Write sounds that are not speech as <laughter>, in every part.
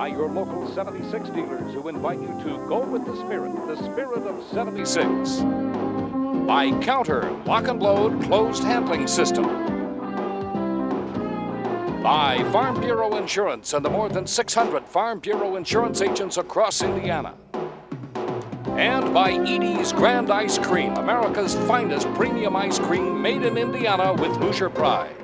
by your local 76 dealers who invite you to go with the spirit, the spirit of 76. By Counter Lock and Load Closed Handling System. By Farm Bureau Insurance and the more than 600 Farm Bureau insurance agents across Indiana. And by Edy's Grand Ice Cream, America's finest premium ice cream made in Indiana with Hoosier pride.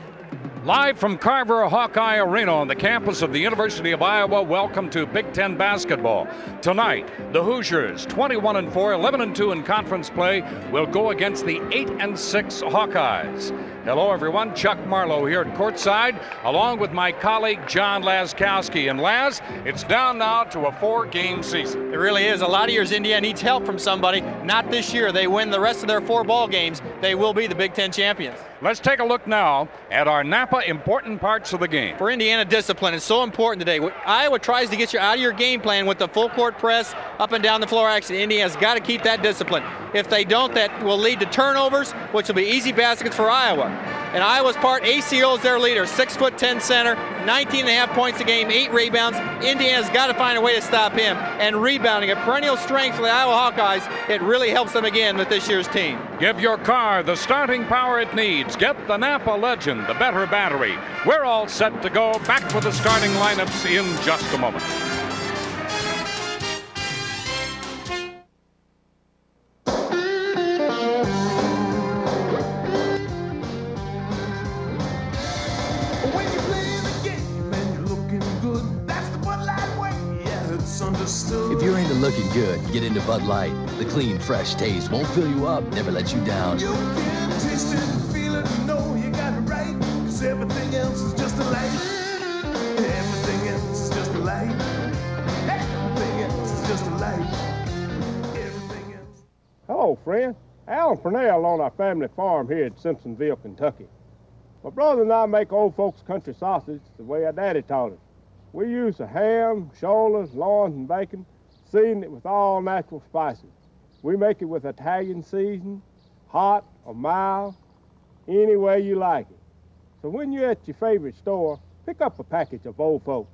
Live from Carver Hawkeye Arena on the campus of the University of Iowa, welcome to Big Ten basketball. Tonight, the Hoosiers, 21 and 4, 11 and 2 in conference play, will go against the 8 and 6 Hawkeyes. Hello, everyone. Chuck Marlowe here at courtside, along with my colleague John Laskowski. And Laz, it's down now to a four-game season. It really is. A lot of years Indiana needs help from somebody. Not this year. They win the rest of their four ball games. They will be the Big Ten champions. Let's take a look now at our Napa important parts of the game. For Indiana, discipline is so important today. Iowa tries to get you out of your game plan with the full court press, up and down the floor action. Indiana's got to keep that discipline. If they don't, that will lead to turnovers, which will be easy baskets for Iowa. And Iowa's part, Acie Earl is their leader, six foot 10 center, 19 and a half points a game, eight rebounds. Indiana's got to find a way to stop him. And rebounding, a perennial strength for the Iowa Hawkeyes, it really helps them again with this year's team. Give your car the starting power it needs. Get the Napa Legend, the better battery. We're all set to go. Back with the starting lineups in just a moment. Looking good, get into Bud Light. The clean, fresh taste won't fill you up, never let you down. You can taste it, feel it, know you got it right. Cause everything else is just a light. Everything else is just a light. Everything else is just a light. Everything else. Hello, friend. Alan Purnell on our family farm here at Simpsonville, Kentucky. My brother and I make old folks country sausage the way our daddy taught us. We use the ham, shoulders, loins, and bacon, season it with all natural spices. We make it with Italian seasoning, hot or mild, any way you like it. So when you're at your favorite store, pick up a package of Old Folks.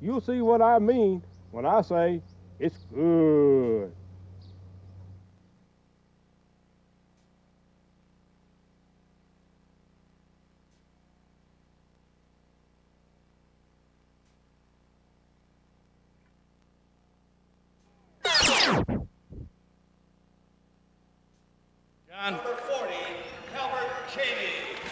You'll see what I mean when I say it's good.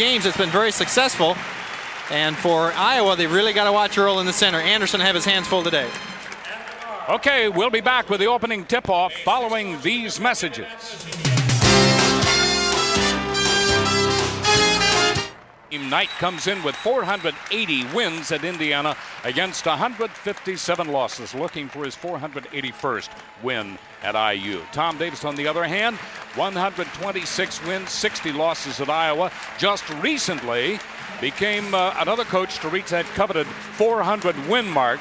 Games, it's been very successful. And for Iowa, they've really got to watch Earl in the center. Anderson have his hands full today. Okay, we'll be back with the opening tip-off following these messages. Knight comes in with 480 wins at Indiana against 157 losses, looking for his 481st win at IU. Tom Davis, on the other hand, 126 wins, 60 losses at Iowa. Just recently became uh, another coach to reach that coveted 400 win mark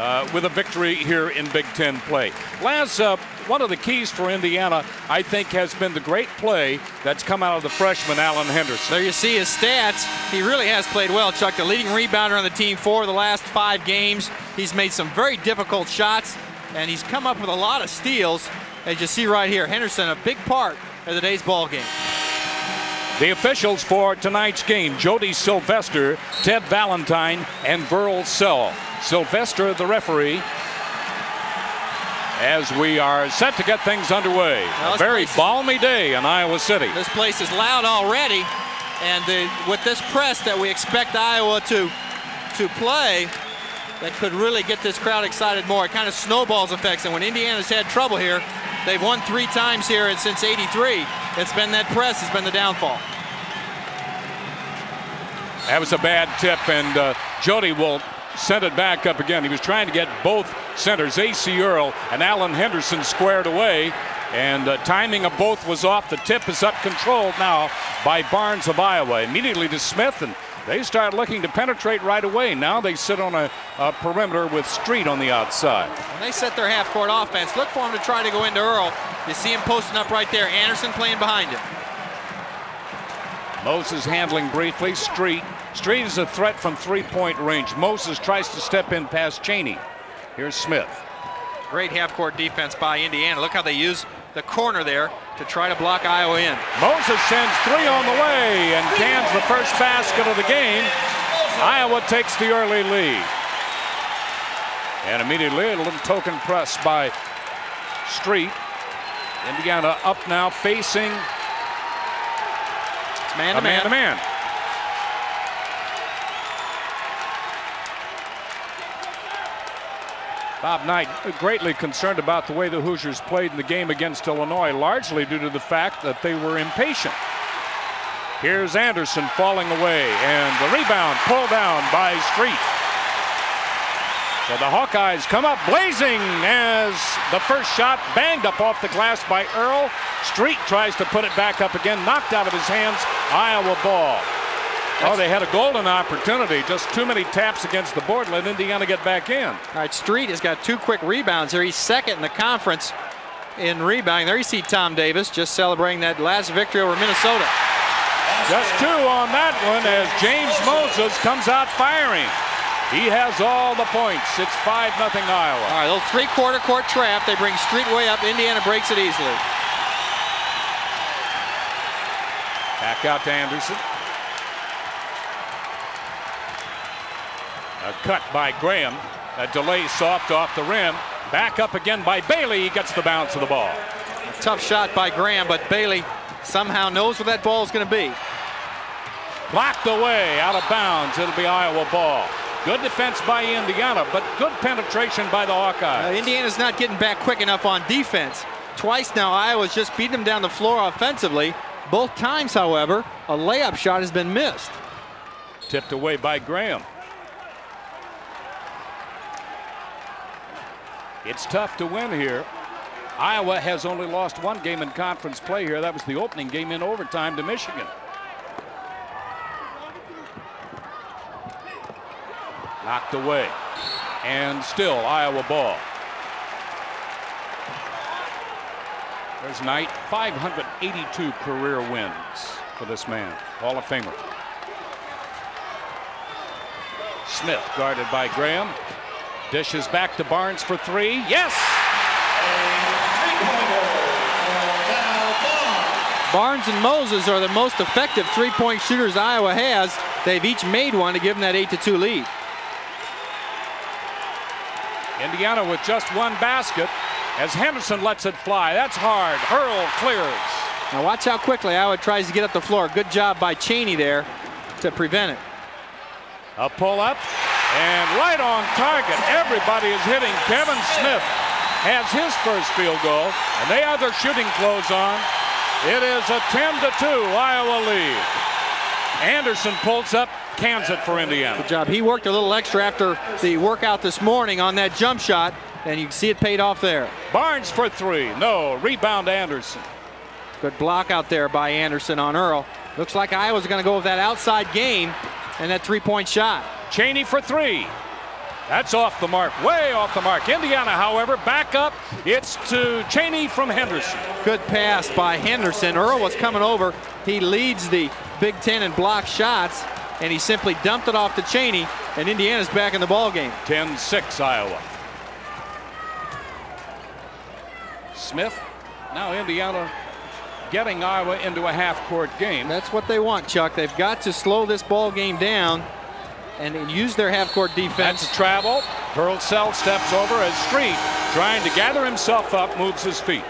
uh, with a victory here in Big Ten play. Laz, uh, one of the keys for Indiana, I think, has been the great play that's come out of the freshman, Alan Henderson. There you see his stats. He really has played well, Chuck. The leading rebounder on the team for the last five games. He's made some very difficult shots, and he's come up with a lot of steals, as you see right here. Henderson, a big part of today's ball game. The officials for tonight's game, Jody Sylvester, Ted Valentine, and Verl Sell. Sylvester, the referee, as we are set to get things underway. Well, a very balmy day in Iowa City. This place is loud already, and the, with this press that we expect Iowa to, to play, that could really get this crowd excited more. It kind of snowballs effects, and when Indiana's had trouble here, they've won three times here and since 83. It's been that press has been the downfall. That was a bad tip, and uh, Jody will send it back up again. He was trying to get both centers, Acie Earl and Alan Henderson, squared away. And uh, timing of both was off. The tip is up controlled now by Barnes of Iowa. Immediately to Smith, and they start looking to penetrate right away. Now they sit on a, a perimeter with Street on the outside. When they set their half-court offense, look for him to try to go into Earl. You see him posting up right there. Anderson playing behind him. Moses handling briefly. Street. Street is a threat from three-point range. Moses tries to step in past Cheaney. Here's Smith. Great half-court defense by Indiana. Look how they use the corner there to try to block Iowa in. Moses sends three on the way and cans the first basket of the game. Iowa takes the early lead. And immediately a little token press by Street. Indiana up now facing it's man to man. man to man. Bob Knight greatly concerned about the way the Hoosiers played in the game against Illinois, largely due to the fact that they were impatient. Here's Anderson falling away, and the rebound pulled down by Street. So the Hawkeyes come up blazing as the first shot banged up off the glass by Earl. Street tries to put it back up again, knocked out of his hands. Iowa ball. Oh, they had a golden opportunity. Just too many taps against the board. Let Indiana get back in. All right, Street has got two quick rebounds here. He's second in the conference in rebounding. There you see Tom Davis just celebrating that last victory over Minnesota. Just two on that one as James Moses comes out firing. He has all the points. It's 5 nothing Iowa. All right, little three-quarter court trap. They bring Street way up. Indiana breaks it easily. Back out to Anderson. A cut by Graham. A delay soft off the rim. Back up again by Bailey. He gets the bounce of the ball. A tough shot by Graham, but Bailey somehow knows where that ball is going to be. Blocked away, out of bounds. It'll be Iowa ball. Good defense by Indiana, but good penetration by the Hawkeyes. Uh, Indiana's not getting back quick enough on defense. Twice now, Iowa's just beating them down the floor offensively. Both times, however, a layup shot has been missed. Tipped away by Graham. It's tough to win here. Iowa has only lost one game in conference play here. That was the opening game in overtime to Michigan. Knocked away. And still Iowa ball. There's Knight. 582 career wins for this man. Hall of Famer. Smith guarded by Graham. Dishes back to Barnes for three. Yes! Barnes and Moses are the most effective three-point shooters Iowa has. They've each made one to give them that 8-2 lead. Indiana with just one basket as Henderson lets it fly. That's hard. Earl clears. Now watch how quickly Iowa tries to get up the floor. Good job by Cheaney there to prevent it. A pull up and right on target. Everybody is hitting. Kevin Smith has his first field goal, and they have their shooting clothes on. It is a 10 to 2 Iowa lead. Anderson pulls up, cans it for Indiana. Good job. He worked a little extra after the workout this morning on that jump shot, and you can see it paid off there. Barnes for three. No. Rebound Anderson. Good block out there by Anderson on Earl. Looks like Iowa's going to go with that outside game and that three-point shot. Cheaney for three. That's off the mark, way off the mark. Indiana, however, back up. It's to Cheaney from Henderson. Good pass by Henderson. Earl was coming over. He leads the Big Ten in block shots, and he simply dumped it off to Cheaney, and Indiana's back in the ball game. 10-6 Iowa. Smith. Now Indiana getting Iowa into a half-court game. That's what they want, Chuck. They've got to slow this ball game down and use their half-court defense. That's a travel. Purcell steps over as Street, trying to gather himself up, moves his feet.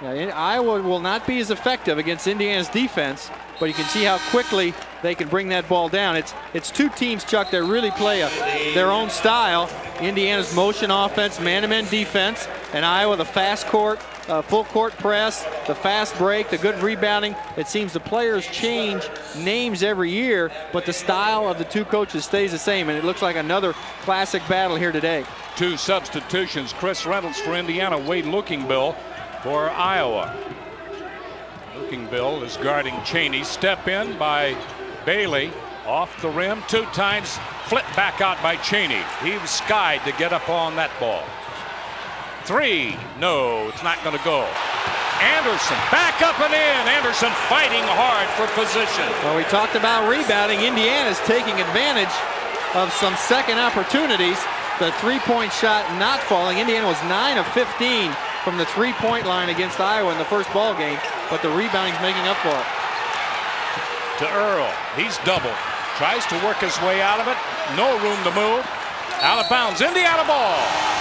Yeah, Iowa will not be as effective against Indiana's defense, but you can see how quickly they can bring that ball down. It's it's two teams, Chuck, that really play a, their own style. Indiana's motion offense, man-to-man defense, and Iowa the fast court, uh, full court press, the fast break, the good rebounding. It seems the players change names every year, but the style of the two coaches stays the same, and it looks like another classic battle here today. Two substitutions. Chris Reynolds for Indiana, Wade Lookingbill for Iowa. Lookingbill is guarding Cheaney. Step in by Bailey. Off the rim two times. Flip back out by Cheaney. He was skied to get up on that ball. Three. No, it's not going to go. Anderson back up and in. Anderson fighting hard for position. Well, we talked about rebounding. Indiana's taking advantage of some second opportunities. The three-point shot not falling. Indiana was 9 of 15 from the three-point line against Iowa in the first ball game, but the rebounding's making up for it. To Earl. He's doubled. Tries to work his way out of it. No room to move. Out of bounds. Indiana ball.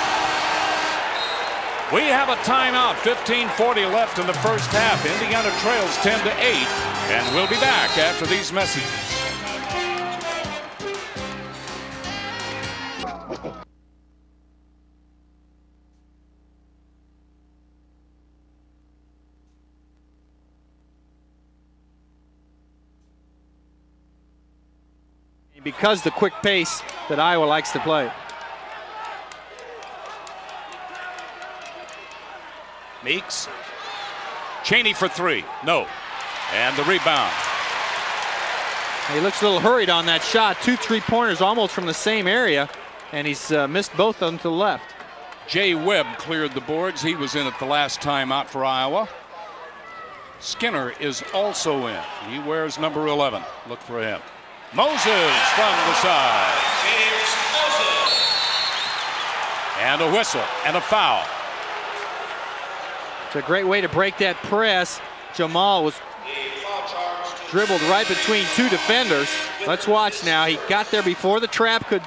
We have a timeout. 15:40 left in the first half. Indiana trails 10 to 8, and we'll be back after these messages. Because the quick pace that Iowa likes to play. Meeks. Cheaney for three. No. And the rebound. He looks a little hurried on that shot. Two three-pointers almost from the same area, and he's uh, missed both of them to the left. Jay Webb cleared the boards. He was in at the last time out for Iowa. Skinner is also in. He wears number 11. Look for him. Moses from the side. And a whistle and a foul. It's a great way to break that press. Jamal was dribbled right between two defenders. Let's watch now. He got there before the trap could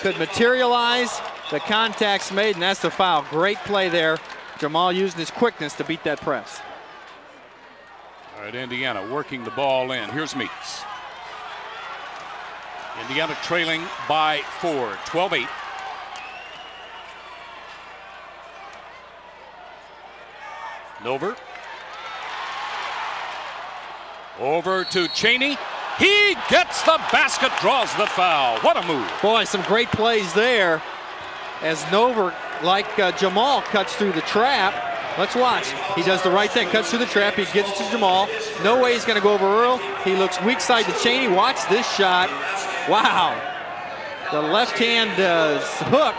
could materialize. The contact's made, and that's the foul. Great play there. Jamal using his quickness to beat that press. All right, Indiana working the ball in. Here's Meeks. Indiana trailing by four, 12-8. Nover. Over to Cheaney. He gets the basket, draws the foul. What a move. Boy, some great plays there as Nover, like uh, Jamal, cuts through the trap. Let's watch. He does the right thing, cuts through the trap. He gets to Jamal. No way he's going to go over Earl. He looks weak side to Cheaney. Watch this shot. Wow. The left hand uh, hook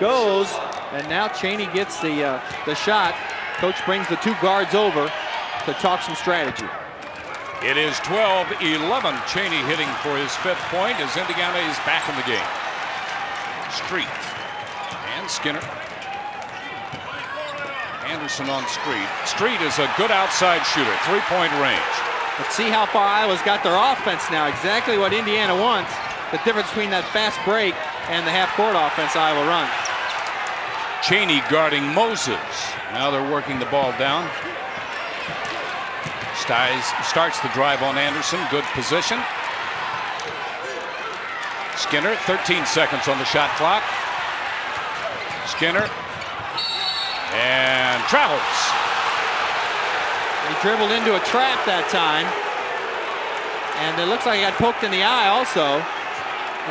goes, and now Cheaney gets the, uh, the shot. Coach brings the two guards over to talk some strategy. It is 12-11. Cheaney hitting for his fifth point as Indiana is back in the game. Street and Skinner. Anderson on Street. Street is a good outside shooter, three-point range. Let's see how far Iowa's got their offense now. Exactly what Indiana wants. The difference between that fast break and the half-court offense Iowa runs. Cheaney guarding Moses. Now they're working the ball down. Stiles starts the drive on Anderson. Good position. Skinner, 13 seconds on the shot clock. Skinner. And travels. He dribbled into a trap that time. And it looks like he got poked in the eye also.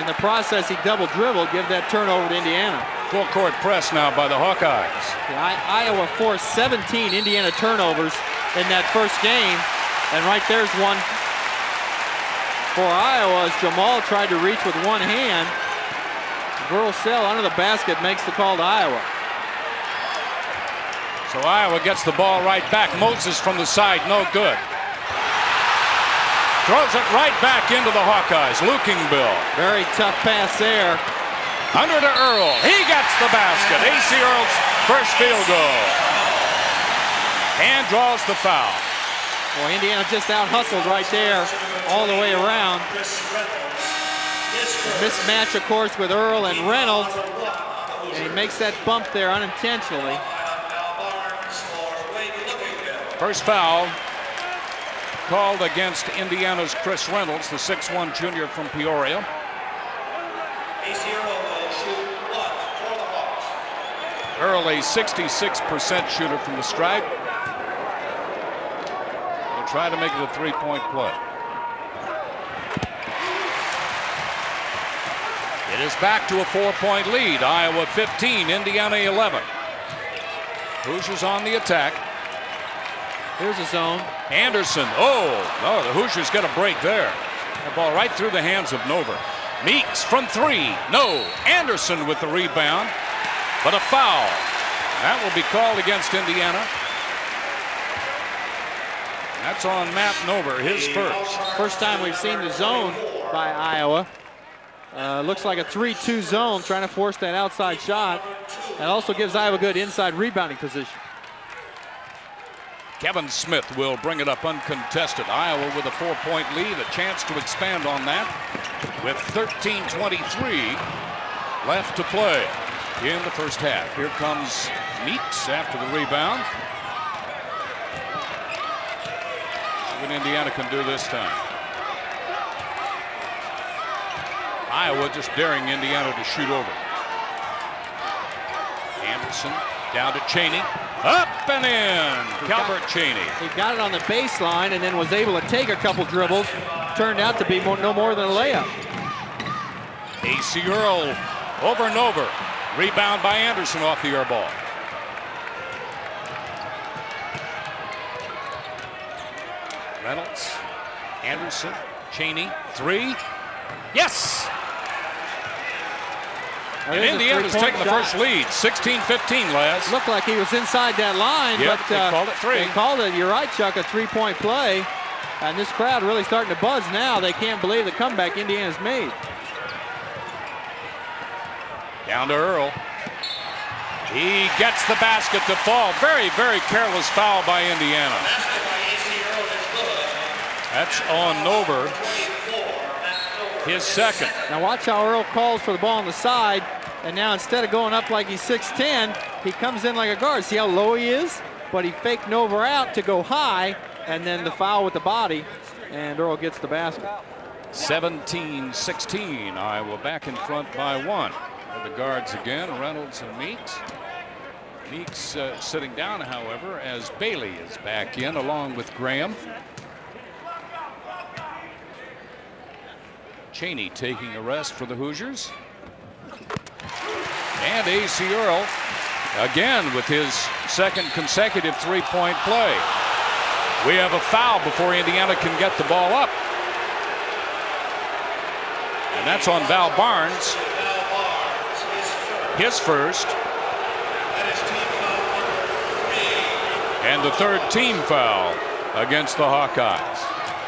In the process, he double dribbled, give that turnover to Indiana. Full court press now by the Hawkeyes. Yeah, Iowa forced 17 Indiana turnovers in that first game. And right there's one for Iowa as Jamal tried to reach with one hand. Verl-Sell under the basket makes the call to Iowa. So Iowa gets the ball right back. Moses from the side, no good. Throws it right back into the Hawkeyes. Lookingbill. Very tough pass there. Under to Earl. He gets the basket. Acie Earl's first field goal. And draws the foul. Well, Indiana just out hustled right there all the way around. Mismatch, of course, with Earl and Reynolds. And he makes that bump there unintentionally. First foul called against Indiana's Chris Reynolds, the 6'1 junior from Peoria. Acie Earl will shoot one for the Hawks. Earl, a 66% shooter from the stripe. Will try to make it a three-point play. It is back to a four-point lead. Iowa 15, Indiana 11. Hoosiers on the attack. Here's a zone. Anderson. Oh, no, the Hoosiers get a break there. The ball right through the hands of Nover. Meeks from three. No. Anderson with the rebound. But a foul. That will be called against Indiana. That's on Matt Nover, his first. First time we've seen the zone by Iowa. Uh, looks like a 3-2 zone, trying to force that outside shot. That also gives Iowa a good inside rebounding position. Kevin Smith will bring it up uncontested. Iowa with a four-point lead, a chance to expand on that with 13-23 left to play in the first half. Here comes Meeks after the rebound. See what Indiana can do this time. Iowa just daring Indiana to shoot over. Anderson down to Cheaney. Up and in. Calbert Cheaney. He got it on the baseline and then was able to take a couple dribbles. Turned out to be more, no more than a layup. Acie Earl over and over. Rebound by Anderson off the air ball. Reynolds, Anderson, Cheaney, three. Yes! And Indiana's taking the first lead, 16-15, Les. Looked like he was inside that line, Yep, but they uh, called it three. They called it. You're right, Chuck. A three-point play, and this crowd really starting to buzz now. They can't believe the comeback Indiana's made. Down to Earl. He gets the basket to fall. Very, very careless foul by Indiana. Basket by Acie Earl is good. That's on Nover, 24. Matt Nover. his second. Now watch how Earl calls for the ball on the side, and now instead of going up like he's 6'10", he comes in like a guard. See how low he is? But he faked Nover out to go high, and then the foul with the body, and Earl gets the basket. 17-16. Iowa back in front by one. The guards again, Reynolds and Meeks. Meeks uh, sitting down, however, as Bailey is back in along with Graham. Cheaney taking a rest for the Hoosiers. And Acie Earl again with his second consecutive three-point play. We have a foul before Indiana can get the ball up. And that's on Val Barnes. His first, That is team foul number three. and the third team foul against the Hawkeyes.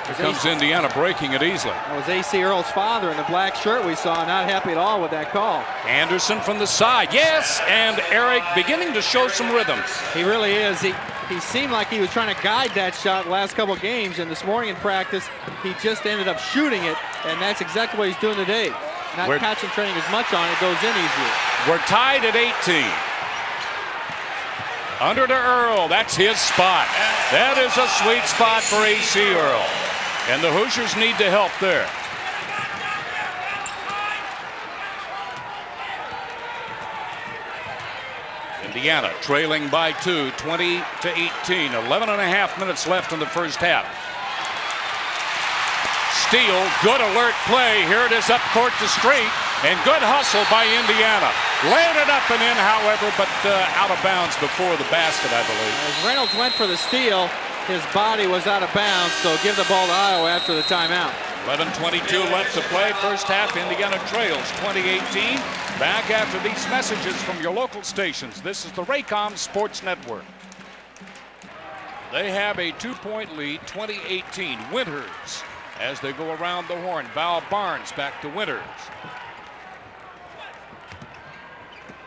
Here comes Indiana breaking it easily. That was Acie Earl's father in the black shirt we saw, not happy at all with that call. Anderson from the side, yes, and Eric beginning to show some rhythm. He really is. He he seemed like he was trying to guide that shot last couple games, and this morning in practice, he just ended up shooting it, and that's exactly what he's doing today. Not We're- concentrating as much on it, goes in easier. We're tied at 18. Under to Earl, that's his spot. That is a sweet spot for Acie Earl. And the Hoosiers need to help there. Indiana trailing by two, 20 to 18. 11 and a half minutes left in the first half. Steal, good alert play. Here it is up court to Street, and good hustle by Indiana. Laid it up and in, however, but uh, out of bounds before the basket, I believe. As Reynolds went for the steal, his body was out of bounds, so give the ball to Iowa after the timeout. 11:22 left to play. First half, Indiana trails 2018. Back after these messages from your local stations. This is the Raycom Sports Network. They have a two-point lead, 2018. Winters as they go around the horn. Val Barnes back to Winters.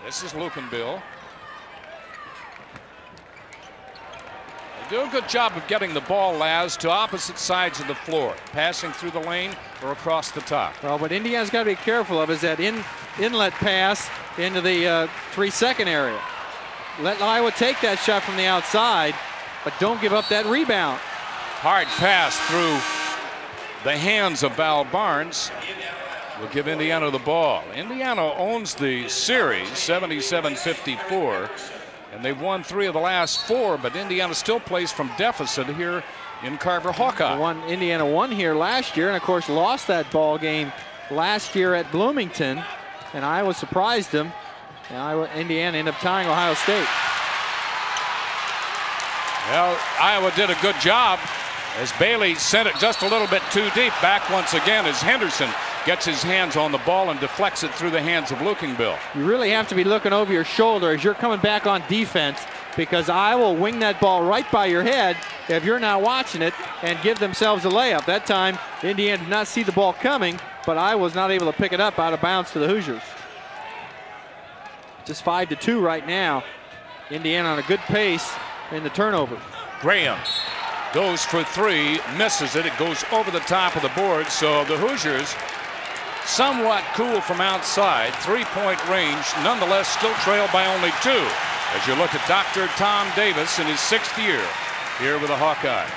This is Lookingbill. They do a good job of getting the ball, Laz, to opposite sides of the floor, passing through the lane or across the top. Well, what Indiana's got to be careful of is that in, inlet pass into the uh, three-second area. Let Iowa take that shot from the outside, but don't give up that rebound. Hard pass through the hands of Val Barnes will give Indiana the ball. Indiana owns the series 77-54 and they've won three of the last four but Indiana still plays from deficit here in Carver Hawkeye. One Indiana won here last year and of course lost that ball game last year at Bloomington and Iowa surprised them and Iowa, Indiana ended up tying Ohio State. Well, Iowa did a good job as Bailey sent it just a little bit too deep. Back once again as Henderson gets his hands on the ball and deflects it through the hands of Bill. You really have to be looking over your shoulder as you're coming back on defense because I will wing that ball right by your head if you're not watching it and give themselves a layup. That time, Indiana did not see the ball coming, but I was not able to pick it up out of bounds to the Hoosiers. Just five to two right now. Indiana on a good pace in the turnover. Graham goes for three, misses it. It goes over the top of the board. So the Hoosiers, somewhat cool from outside, three-point range, nonetheless still trailed by only two. As you look at Dr. Tom Davis in his sixth year here with the Hawkeyes.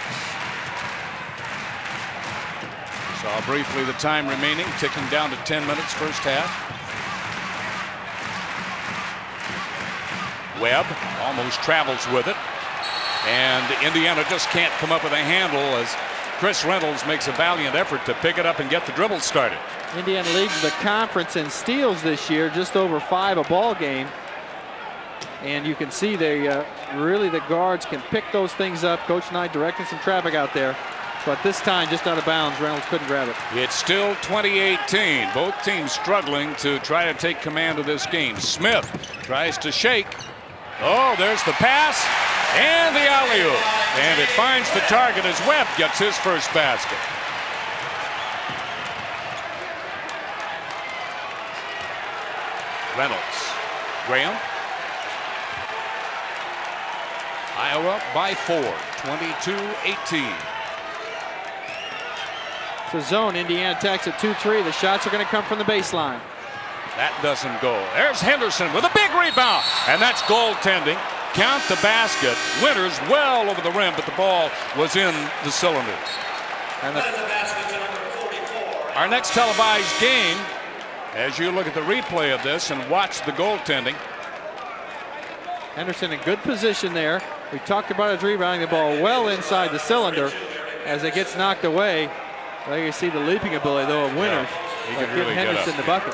Saw briefly the time remaining, ticking down to 10 minutes first half. Webb almost travels with it. And Indiana just can't come up with a handle as Chris Reynolds makes a valiant effort to pick it up and get the dribble started. Indiana leads the conference in steals this year, just over five a ball game. And you can see they uh, really the guards can pick those things up. Coach Knight directing some traffic out there. But this time, just out of bounds, Reynolds couldn't grab it. It's still 2018. Both teams struggling to try to take command of this game. Smith tries to shake. Oh, there's the pass. And the alley-oop. And it finds the target as Webb gets his first basket. Reynolds. Graham. Iowa by four, 22-18. It's a zone. Indiana attacks at 2-3. The shots are going to come from the baseline. That doesn't go. There's Henderson with a big rebound. And that's goaltending count the basket. Winters well over the rim, but the ball was in the cylinder. And the, our next televised game, as you look at the replay of this and watch the goaltending. Henderson in good position there. We talked about his rebounding the ball well inside the cylinder as it gets knocked away. There you see the leaping ability though of Winters. Yeah, he can really Henderson the bucket.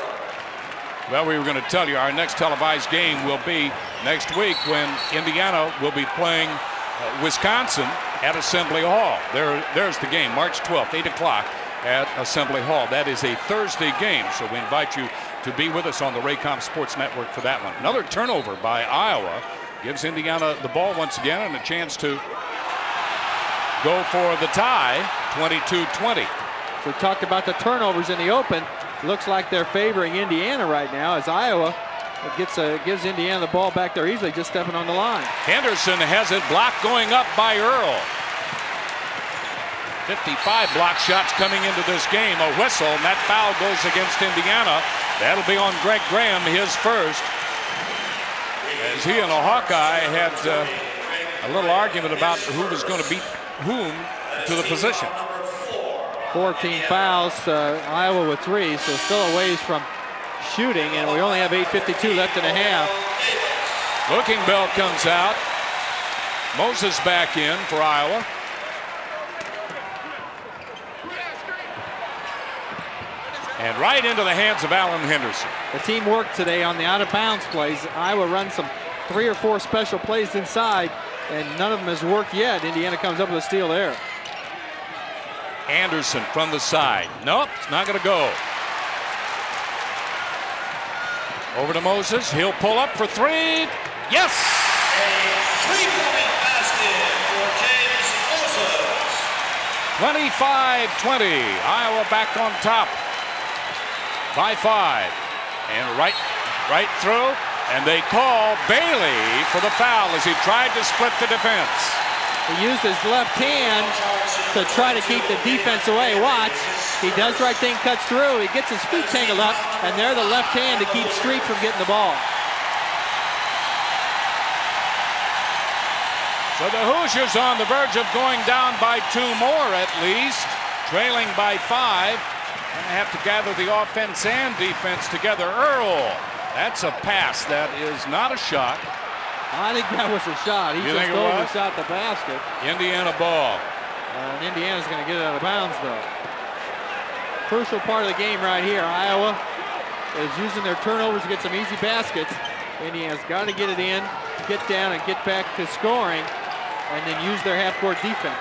Well, we were going to tell you our next televised game will be next week when Indiana will be playing uh, Wisconsin at Assembly Hall. There, there's the game, March 12th, 8 o'clock at Assembly Hall. That is a Thursday game, so we invite you to be with us on the Raycom Sports Network for that one. Another turnover by Iowa gives Indiana the ball once again and a chance to go for the tie, 22-20. We talked about the turnovers in the open. Looks like they're favoring Indiana right now as Iowa gets a, gives Indiana the ball back there easily, just stepping on the line. Henderson has it blocked going up by Earl. 55 block shots coming into this game. A whistle, and that foul goes against Indiana. That'll be on Greg Graham, his first. As he and a Hawkeye had uh, a little argument about who was going to beat whom to the position. 14 fouls, uh, Iowa with three, so still a ways from shooting, and we only have 8.52 left in a half. Lookingbill comes out. Moses back in for Iowa. And right into the hands of Alan Henderson. The team worked today on the out of bounds plays. Iowa runs some three or four special plays inside, and none of them has worked yet. Indiana comes up with a steal there. Anderson from the side. Nope, it's not going to go. Over to Moses. He'll pull up for three. Yes! A three-point basket for James Moses. 25-20. Iowa back on top by five. And right, right through. And they call Bailey for the foul as he tried to split the defense. He used his left hand to try to keep the defense away. Watch. He does the right thing, cuts through. He gets his feet tangled up, and there the left hand to keep Street from getting the ball. So the Hoosiers on the verge of going down by two more at least, trailing by five. Have to gather the offense and defense together. Earl, that's a pass. That is not a shot. I think that was a shot. He You just think it was? overshot the basket. Indiana ball. Uh, and Indiana's going to get it out of bounds, though. Crucial part of the game right here. Iowa is using their turnovers to get some easy baskets. Indiana's got to get it in, get down, and get back to scoring, and then use their half-court defense.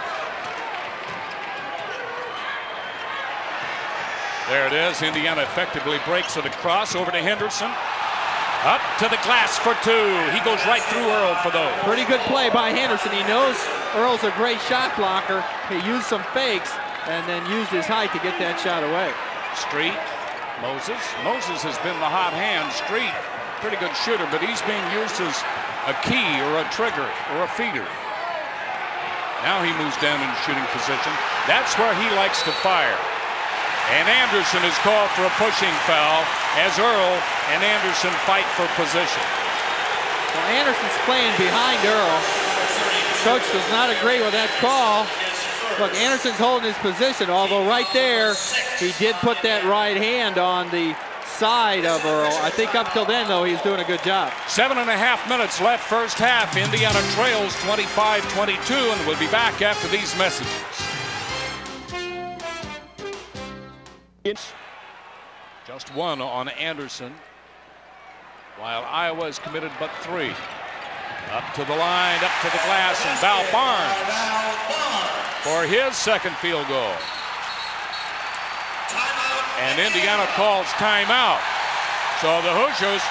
There it is. Indiana effectively breaks it across over to Henderson. Up to the glass for two. He goes right through Earl for those. Pretty good play by Henderson. He knows Earl's a great shot blocker. He used some fakes and then used his height to get that shot away. Street, Moses. Moses has been the hot hand. Street, pretty good shooter, but he's being used as a key or a trigger or a feeder. Now he moves down in shooting position. That's where he likes to fire. And Anderson is called for a pushing foul as Earl and Anderson fight for position. Well, Anderson's playing behind Earl. Coach does not agree with that call. Look, Anderson's holding his position, although right there, he did put that right hand on the side of Earl. I think up till then, though, he's doing a good job. Seven and a half minutes left first half. Indiana trails 25-22 and we'll be back after these messages. Just one on Anderson, while Iowa is committed but three. Up to the line, up to the glass, and Val Barnes for his second field goal. And Indiana calls timeout. So the Hoosiers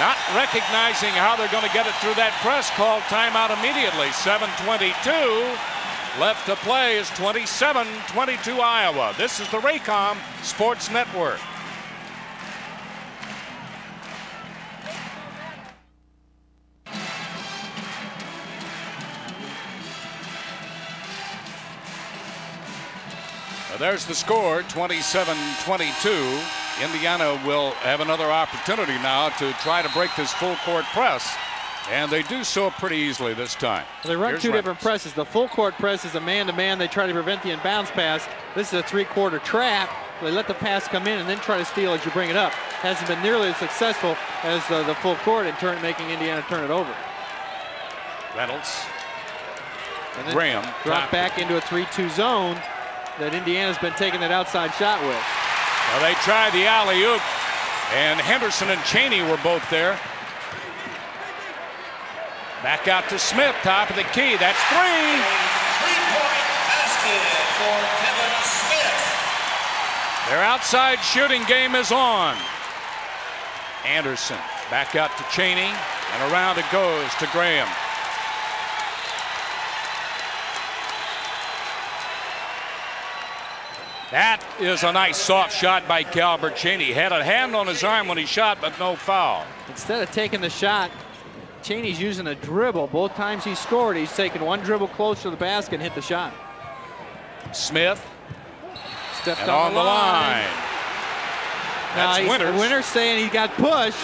not recognizing how they're going to get it through that press called timeout immediately. 722 left to play is 27-22 Iowa. This is the Raycom Sports Network. There's the score, 27-22. Indiana will have another opportunity now to try to break this full court press. And they do so pretty easily this time. Well, they run Here's two Reynolds. different presses. The full court press is a man-to-man. They try to prevent the inbounds pass. This is a three-quarter trap. They let the pass come in and then try to steal as you bring it up. Hasn't been nearly as successful as the, the full court in turn making Indiana turn it over. Reynolds. And then Graham. drop back into a 3-2 zone that Indiana's been taking that outside shot with. Well, they tried the alley-oop, and Henderson and Cheaney were both there. Back out to Smith, top of the key. That's three. Three-point basket for Kevin Smith. Their outside shooting game is on. Anderson back out to Cheaney, and around it goes to Graham. That is a nice soft shot by Calbert Cheaney. Had a hand on his arm when he shot, but no foul. Instead of taking the shot, Cheaney's using a dribble. Both times he scored, he's taken one dribble close to the basket and hit the shot. Smith Stepped and on, on the line. Now, That's Winters. Winters saying he got pushed.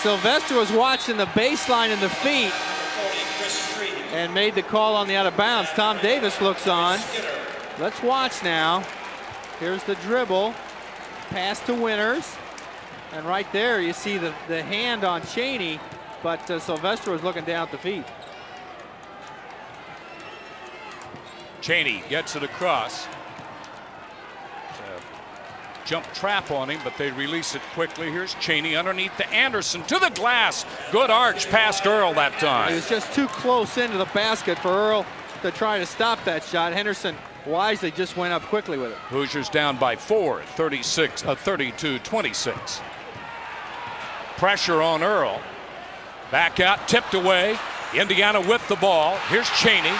Sylvester was watching the baseline and the feet 40, Chris Street. and made the call on the out of bounds. Tom Davis looks on. Let's watch now. Here's the dribble. Pass to Winters. And right there you see the, the hand on Cheaney, but uh, Sylvester was looking down at the feet. Cheaney gets it across. Jump trap on him, but they release it quickly. Here's Cheaney underneath to Anderson to the glass. Good arch past Earl that He time. was just too close into the basket for Earl to try to stop that shot. Henderson wisely just went up quickly with it. Hoosiers down by four, 36, uh, 32, 26. Pressure on Earl. Back out, tipped away. Indiana with the ball. Here's Cheaney.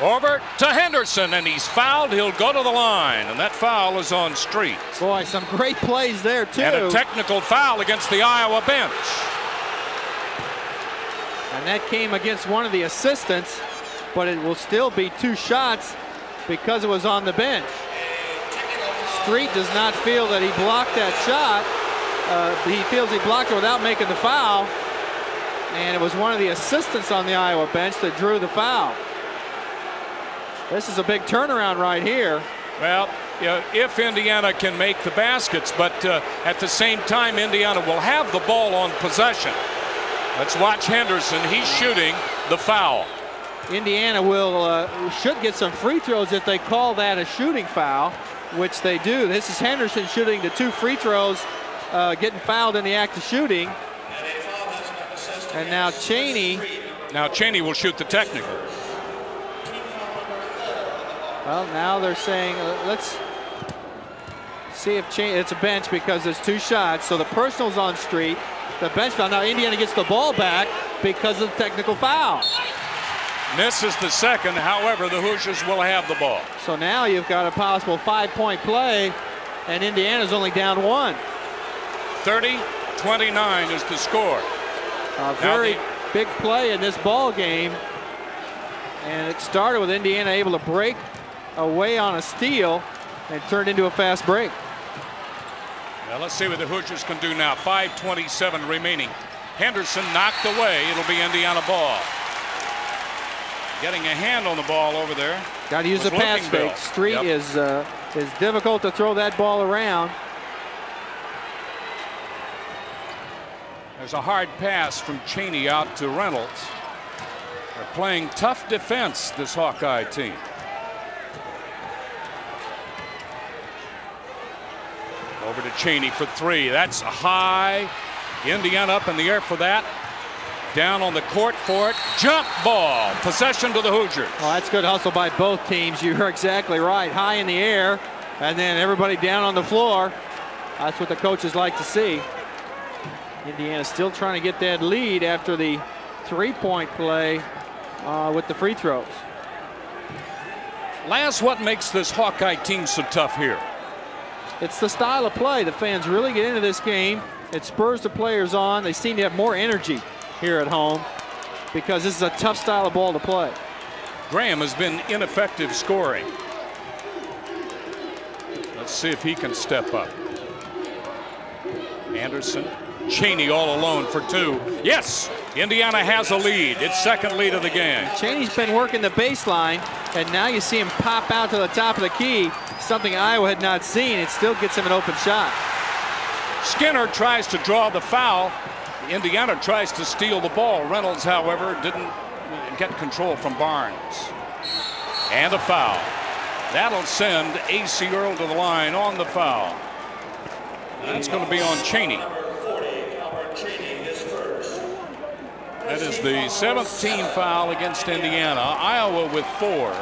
Over to Henderson, and he's fouled. He'll go to the line, and that foul is on Street. Boy, some great plays there too. And a technical foul against the Iowa bench. And that came against one of the assistants, but it will still be two shots because it was on the bench. Street does not feel that he blocked that shot. Uh, he feels he blocked it without making the foul. And it was one of the assistants on the Iowa bench that drew the foul. This is a big turnaround right here. Well, you know, if Indiana can make the baskets, but uh, at the same time, Indiana will have the ball on possession. Let's watch Henderson. He's shooting the foul. Indiana will uh, should get some free throws if they call that a shooting foul, which they do. This is Henderson shooting the two free throws, uh, getting fouled in the act of shooting. And now Cheaney. Now Cheaney will shoot the technical. Well, now they're saying, uh, let's see if Cheaney, it's a bench because there's two shots. So the personal's on street. The bench foul. Now Indiana gets the ball back because of the technical foul. Misses the second. However, the Hoosiers will have the ball. So now you've got a possible five-point play, and Indiana's only down one. 30-29 is the score. A very big play in this ball game. And it started with Indiana able to break away on a steal and turned into a fast break. Now let's see what the Hoosiers can do now. 5.27 remaining. Henderson knocked away. It'll be Indiana ball. Getting a hand on the ball over there. Got to use the pass fake. Street yep. is uh, is difficult to throw that ball around. There's a hard pass from Cheaney out to Reynolds. They're playing tough defense, this Hawkeye team. Over to Cheaney for three. That's a high. Indiana up in the air for that. Down on the court for it. Jump ball. Possession to the Hoosiers. Well, that's good hustle by both teams. You're exactly right. High in the air, and then everybody down on the floor. That's what the coaches like to see. Indiana still trying to get that lead after the three-point play uh, with the free throws. Last, what makes this Hawkeye team so tough here? It's the style of play. The fans really get into this game. It spurs the players on. They seem to have more energy here at home because this is a tough style of ball to play. Graham has been ineffective scoring. Let's see if he can step up. Anderson, Cheaney all alone for two. Yes, Indiana has a lead. It's second lead of the game. Cheaney's been working the baseline, and now you see him pop out to the top of the key, something Iowa had not seen. It still gets him an open shot. Skinner tries to draw the foul. Indiana tries to steal the ball. Reynolds, however, didn't get control from Barnes. And a foul. That'll send Acie Earl to the line on the foul. That's going to be on Cheaney. That is the seventh team foul against Indiana. Iowa with four.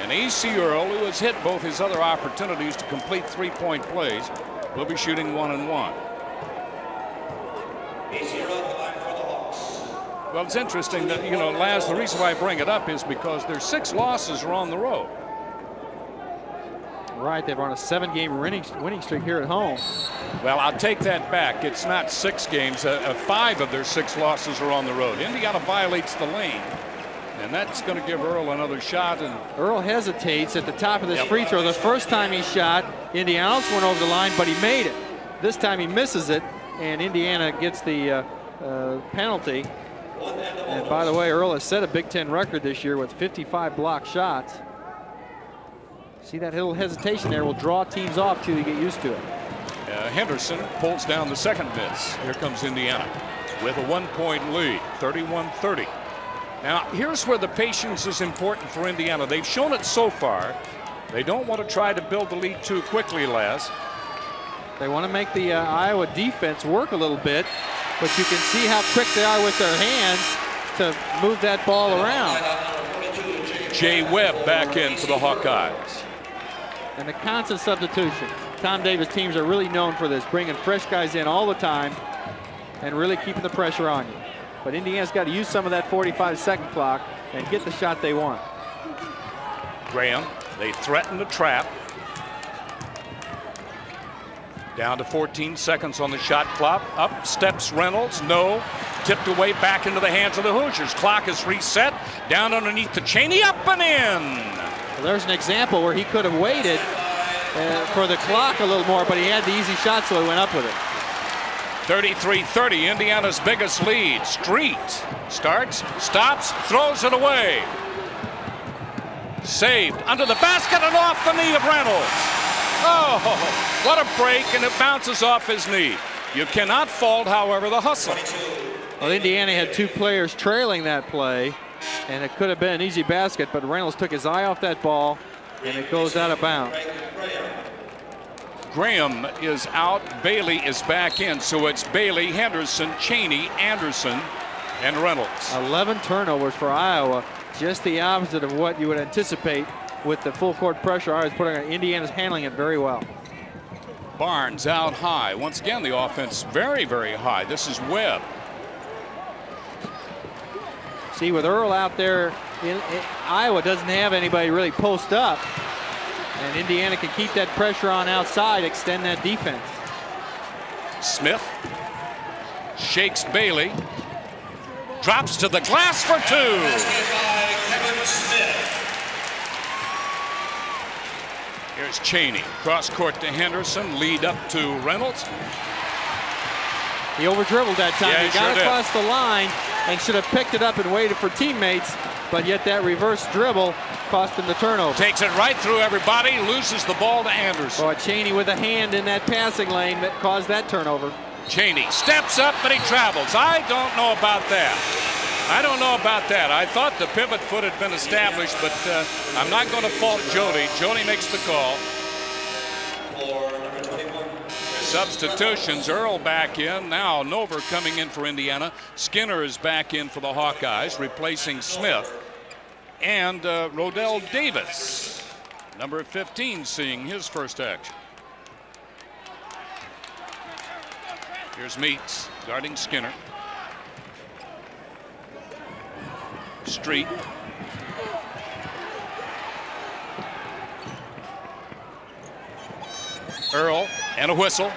And Acie Earl, who has hit both his other opportunities to complete three-point plays, will be shooting one and one. Well, it's interesting that, you know, Laz, the reason why I bring it up is because their six losses are on the road. Right, they've on a seven-game winning, winning streak here at home. Well, I'll take that back. It's not six games. Uh, uh, five of their six losses are on the road. Indiana violates the lane. And that's going to give Earl another shot. And Earl hesitates at the top of this yep. free throw. The first time he shot, Indiana went over the line, but he made it. This time he misses it, and Indiana gets the uh, uh, penalty. And by the way, Earl has set a Big Ten record this year with 55 block shots. See that little hesitation there will draw teams off till you get used to it. Uh, Henderson pulls down the second miss. Here comes Indiana with a one-point lead, 31-30. Now, here's where the patience is important for Indiana. They've shown it so far. They don't want to try to build the lead too quickly, Les. They want to make the uh, Iowa defense work a little bit, but you can see how quick they are with their hands to move that ball around. Jay Webb back in for the Hawkeyes. And the constant substitution. Tom Davis teams are really known for this, bringing fresh guys in all the time and really keeping the pressure on you. But Indiana's got to use some of that 45 second clock and get the shot they want. Graham, they threaten the trap. Down to 14 seconds on the shot clock. Up steps Reynolds. No. Tipped away back into the hands of the Hoosiers. Clock is reset. Down underneath the Cheaney. Up and in. Well, there's an example where he could have waited uh, for the clock a little more, but he had the easy shot, so he went up with it. 33-30, Indiana's biggest lead. Street starts, stops, throws it away. Saved under the basket and off the knee of Reynolds. Oh, what a break, and it bounces off his knee. You cannot fault, however, the hustle. Well, Indiana had two players trailing that play, and it could have been an easy basket, but Reynolds took his eye off that ball, and it goes out of bounds. Graham is out. Bailey is back in. So it's Bailey, Henderson, Cheaney, Anderson, and Reynolds. 11 turnovers for Iowa. Just the opposite of what you would anticipate with the full court pressure Iowa's putting on. Indiana's handling it very well. Barnes out high. Once again, the offense very, very high. This is Webb. See, with Earl out there, in, in, Iowa doesn't have anybody really post up. And Indiana can keep that pressure on outside, extend that defense. Smith shakes Bailey. Drops to the glass for two. Here's Cheaney, Cross court to Henderson. Lead up to Reynolds. He over dribbled that time. Yeah, he, he got sure across the line and should have picked it up and waited for teammates. But yet that reverse dribble cost him the turnover. Takes it right through everybody, loses the ball to Anderson. Boy, Cheaney with a hand in that passing lane that caused that turnover. Cheaney steps up, but he travels. I don't know about that. I don't know about that. I thought the pivot foot had been established, but uh, I'm not going to fault Jody. Jody makes the call. Substitutions, Earl back in. Now Nover coming in for Indiana. Skinner is back in for the Hawkeyes, replacing Smith. And uh, Rodell Davis, number 15, seeing his first action. Here's Meeks guarding Skinner. Street. Earl and a whistle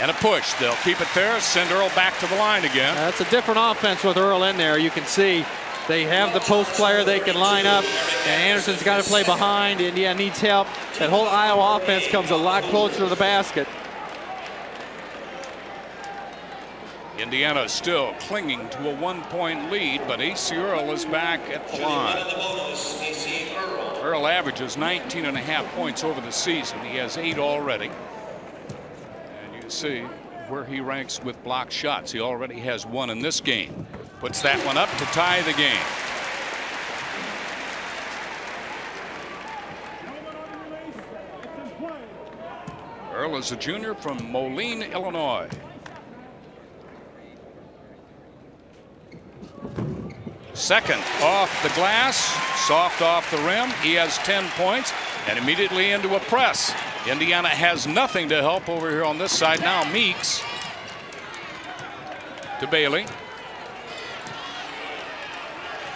and a push. They'll keep it there, send Earl back to the line again. That's a different offense with Earl in there. You can see they have the post player they can line up, and Anderson's got to play behind. Indiana needs help. That whole Iowa offense comes a lot closer to the basket. Indiana still clinging to a one-point lead, but Acie Earl is back at the line. Earl averages 19 and a half points over the season. He has eight already. And you see where he ranks with block shots. He already has one in this game. Puts that one up to tie the game. Earl is a junior from Moline, Illinois. Second off the glass, soft off the rim. He has 10 points and immediately into a press. Indiana has nothing to help over here on this side. Now Meeks to Bailey.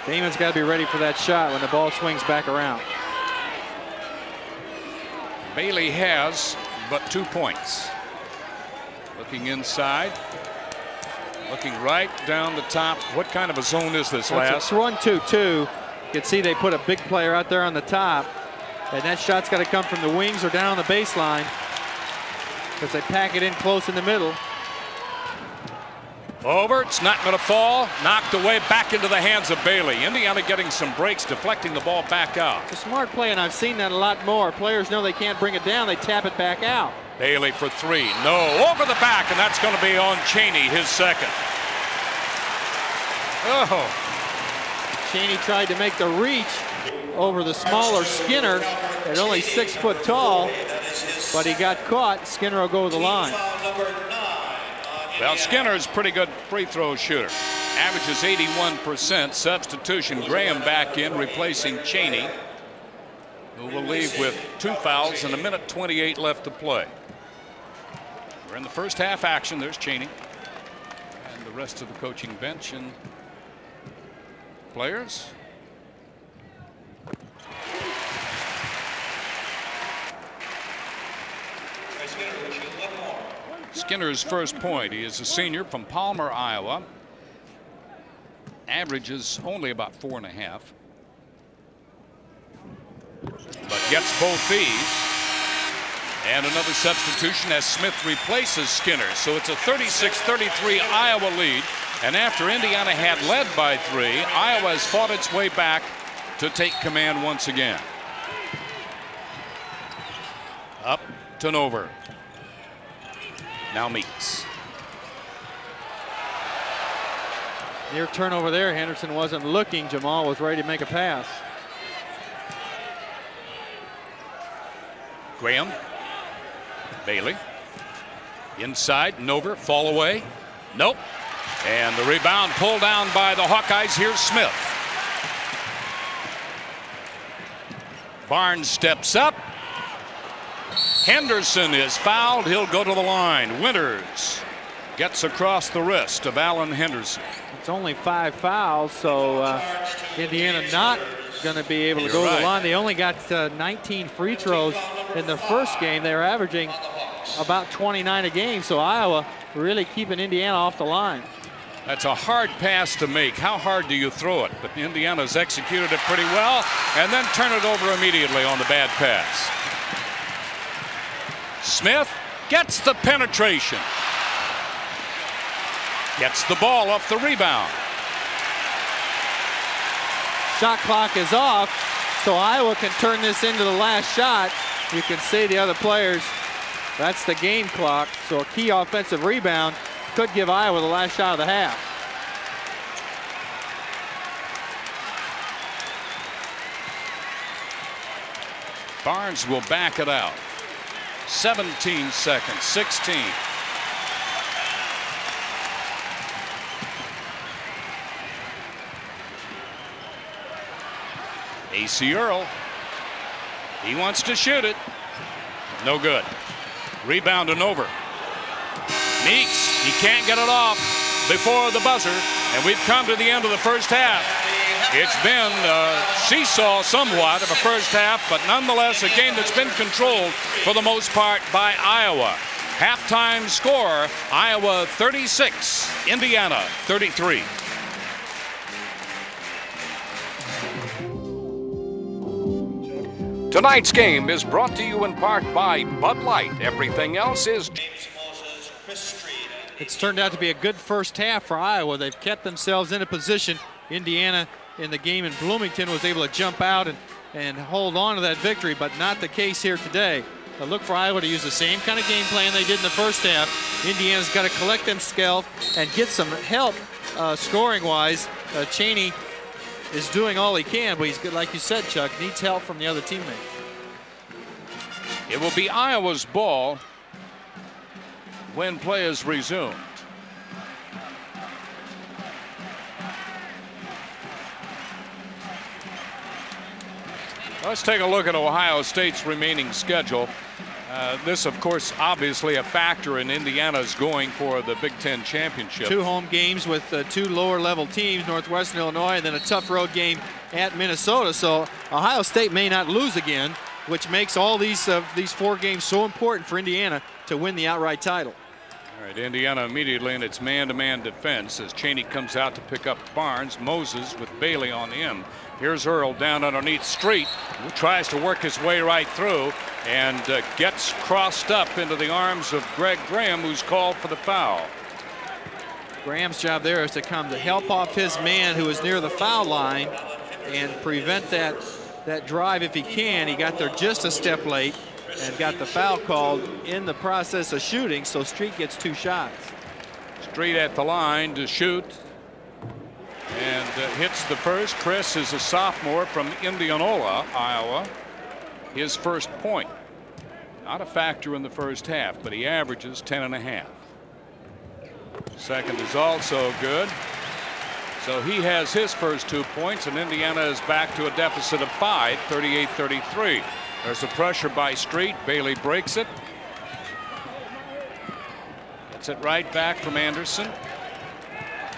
Damon's got to be ready for that shot when the ball swings back around. Bailey has but two points. Looking inside. Looking right down the top. What kind of a zone is this last? It's one two two. You can see they put a big player out there on the top. And that shot's got to come from the wings or down on the baseline. Because they pack it in close in the middle. Over, it's not going to fall. Knocked away back into the hands of Bailey. Indiana getting some breaks, deflecting the ball back out. It's a smart play, and I've seen that a lot more. Players know they can't bring it down. They tap it back out. Bailey for three. No, over the back, and that's going to be on Cheaney, his second. Oh. Cheaney tried to make the reach over the smaller Skinner at only six foot tall, but he got caught. Skinner will go to the line. Well, Skinner is a pretty good free throw shooter. Averages 81%. Substitution, Graham back in, replacing Cheaney, who will leave with two fouls and a minute 28 left to play. We're in the first half action. There's Cheaney and the rest of the coaching bench and players. Skinner's first point. He is a senior from Palmer, Iowa. Averages only about four and a half. But gets both these. And another substitution as Smith replaces Skinner. So it's a 36-33 Iowa lead. And after Indiana had led by three, Iowa has fought its way back to take command once again. Up to Nover. Now Meeks. Near turnover there. Henderson wasn't looking. Jamal was ready to make a pass. Graham. Bailey. Inside. Nover. Fall away. Nope. And the rebound pulled down by the Hawkeyes. Here's Smith. Barnes steps up. Henderson is fouled. He'll go to the line. Winters gets across the wrist of Alan Henderson. It's only five fouls, so uh, Indiana not going to be able to You're go to the line. They only got uh, 19 free throws in the first game. They were averaging about 29 a game, so Iowa really keeping Indiana off the line. That's a hard pass to make. How hard do you throw it? But Indiana's executed it pretty well and then turn it over immediately on the bad pass. Smith gets the penetration. Gets the ball off the rebound. Shot clock is off, so Iowa can turn this into the last shot. You can see the other players, that's the game clock. So a key offensive rebound could give Iowa the last shot of the half. Barnes will back it out. 17 seconds, 16. Acie Earl. He wants to shoot it. No good. Rebound and over. Meeks, he can't get it off before the buzzer, and we've come to the end of the first half. It's been a seesaw somewhat of a first half, but nonetheless a game that's been controlled for the most part by Iowa. Halftime score, Iowa 36, Indiana 33. Tonight's game is brought to you in part by Bud Light. Everything else is James Moses, Chris Street. It's turned out to be a good first half for Iowa. They've kept themselves in a position. Indiana in the game in Bloomington was able to jump out and, and hold on to that victory, but not the case here today. I look for Iowa to use the same kind of game plan they did in the first half. Indiana's got to collect themselves and get some help uh, scoring-wise. Uh, Cheaney is doing all he can, but he's good, like you said, Chuck, needs help from the other teammates. It will be Iowa's ball when play is resumed. Let's take a look at Ohio State's remaining schedule. Uh, this, of course, obviously a factor in Indiana's going for the Big Ten championship. Two home games with uh, two lower level teams, Northwestern Illinois, and then a tough road game at Minnesota. So Ohio State may not lose again, which makes all these uh, these four games so important for Indiana to win the outright title. All right, Indiana immediately in its man-to-man defense as Cheaney comes out to pick up Barnes. Moses with Bailey on him. Here's Earl down underneath Street, who tries to work his way right through and uh, gets crossed up into the arms of Greg Graham, who's called for the foul. Graham's job there is to come to help off his man who is near the foul line and prevent that that drive if he can. He got there just a step late and got the foul called in the process of shooting, so Street gets two shots. Street at the line to shoot and uh, hits the first. Chris is a sophomore from Indianola, Iowa. His first point. Not a factor in the first half, but he averages 10 and a half. Second is also good. So he has his first two points, and Indiana is back to a deficit of five, 38-33. There's a pressure by Street. Bailey breaks it. Gets it right back from Anderson.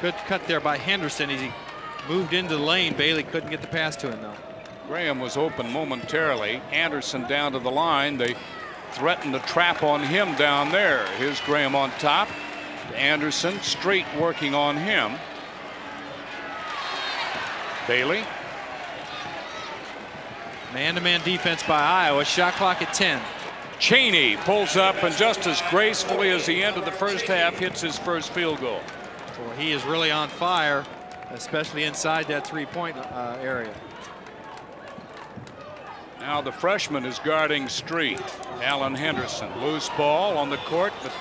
Good cut there by Henderson. He moved into the lane. Bailey couldn't get the pass to him though. Graham was open momentarily. Anderson down to the line. They threatened the trap on him down there. Here's Graham on top. Anderson straight working on him. Bailey. Man-to-man defense by Iowa. Shot clock at 10. Cheaney pulls up and just as gracefully as the end of the first half hits his first field goal. Well, he is really on fire, especially inside that three-point uh, area. Now the freshman is guarding Street. Alan Henderson. Loose ball on the court, but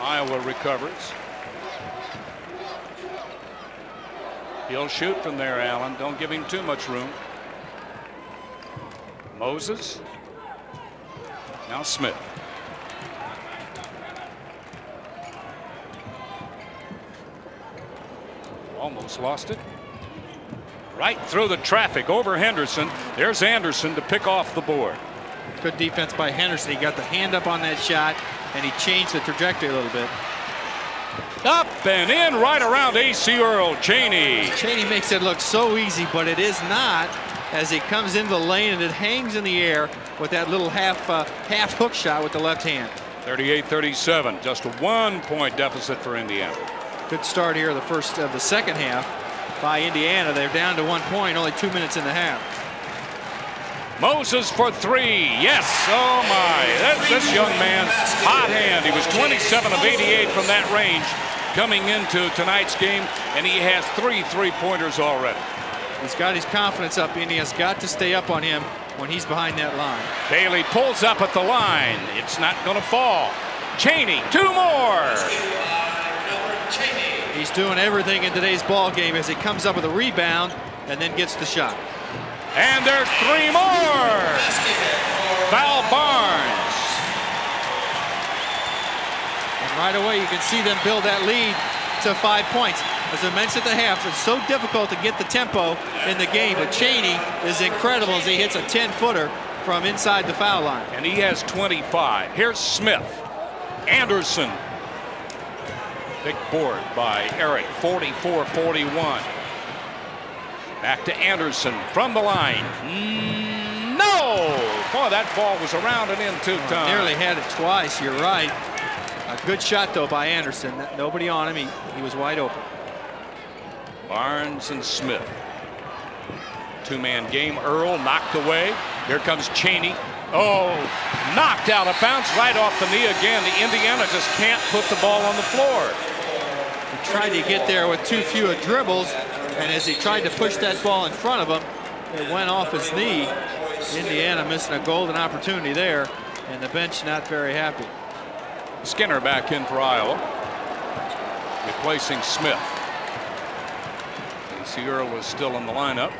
Iowa recovers. He'll shoot from there, Allen. Don't give him too much room. Moses. Now Smith. Almost lost it. Right through the traffic over Henderson. There's Anderson to pick off the board. Good defense by Henderson. He got the hand up on that shot and he changed the trajectory a little bit. Up and in right around Acie Earl. Cheaney. Cheaney makes it look so easy, but it is not as he comes into the lane and it hangs in the air with that little half uh, half hook shot with the left hand. 38-37, just a one point deficit for Indiana. Good start here the first of the second half by Indiana. They're down to one point, only two minutes in the half. Moses for three. Yes. Oh, my. That, this young man, hot hand. He was 27 of 88 from that range coming into tonight's game, and he has three three-pointers already. He's got his confidence up, and he has got to stay up on him when he's behind that line. Bailey pulls up at the line. It's not going to fall. Cheaney, two more. He's doing everything in today's ball game as he comes up with a rebound and then gets the shot. And there's three more. Val Barnes. And right away you can see them build that lead to five points. As I mentioned at the half, it's so difficult to get the tempo in the game, but Cheaney is incredible as he hits a 10-footer from inside the foul line. And he has 25. Here's Smith. Anderson Big board by Eric, 44-41. Back to Anderson from the line. No! Boy, that ball was around and in two times. Nearly had it twice, you're right. A good shot, though, by Anderson. Nobody on him. He, he was wide open. Barnes and Smith. Two-man game. Earl knocked away. Here comes Cheaney. Oh, knocked out of bounds right off the knee again. The Indiana just can't put the ball on the floor tried to get there with too few dribbles, and as he tried to push that ball in front of him, it went off his knee. Indiana missing a golden opportunity there, and the bench not very happy. Skinner back in for Iowa, replacing Smith. Acie Earl is still in the lineup.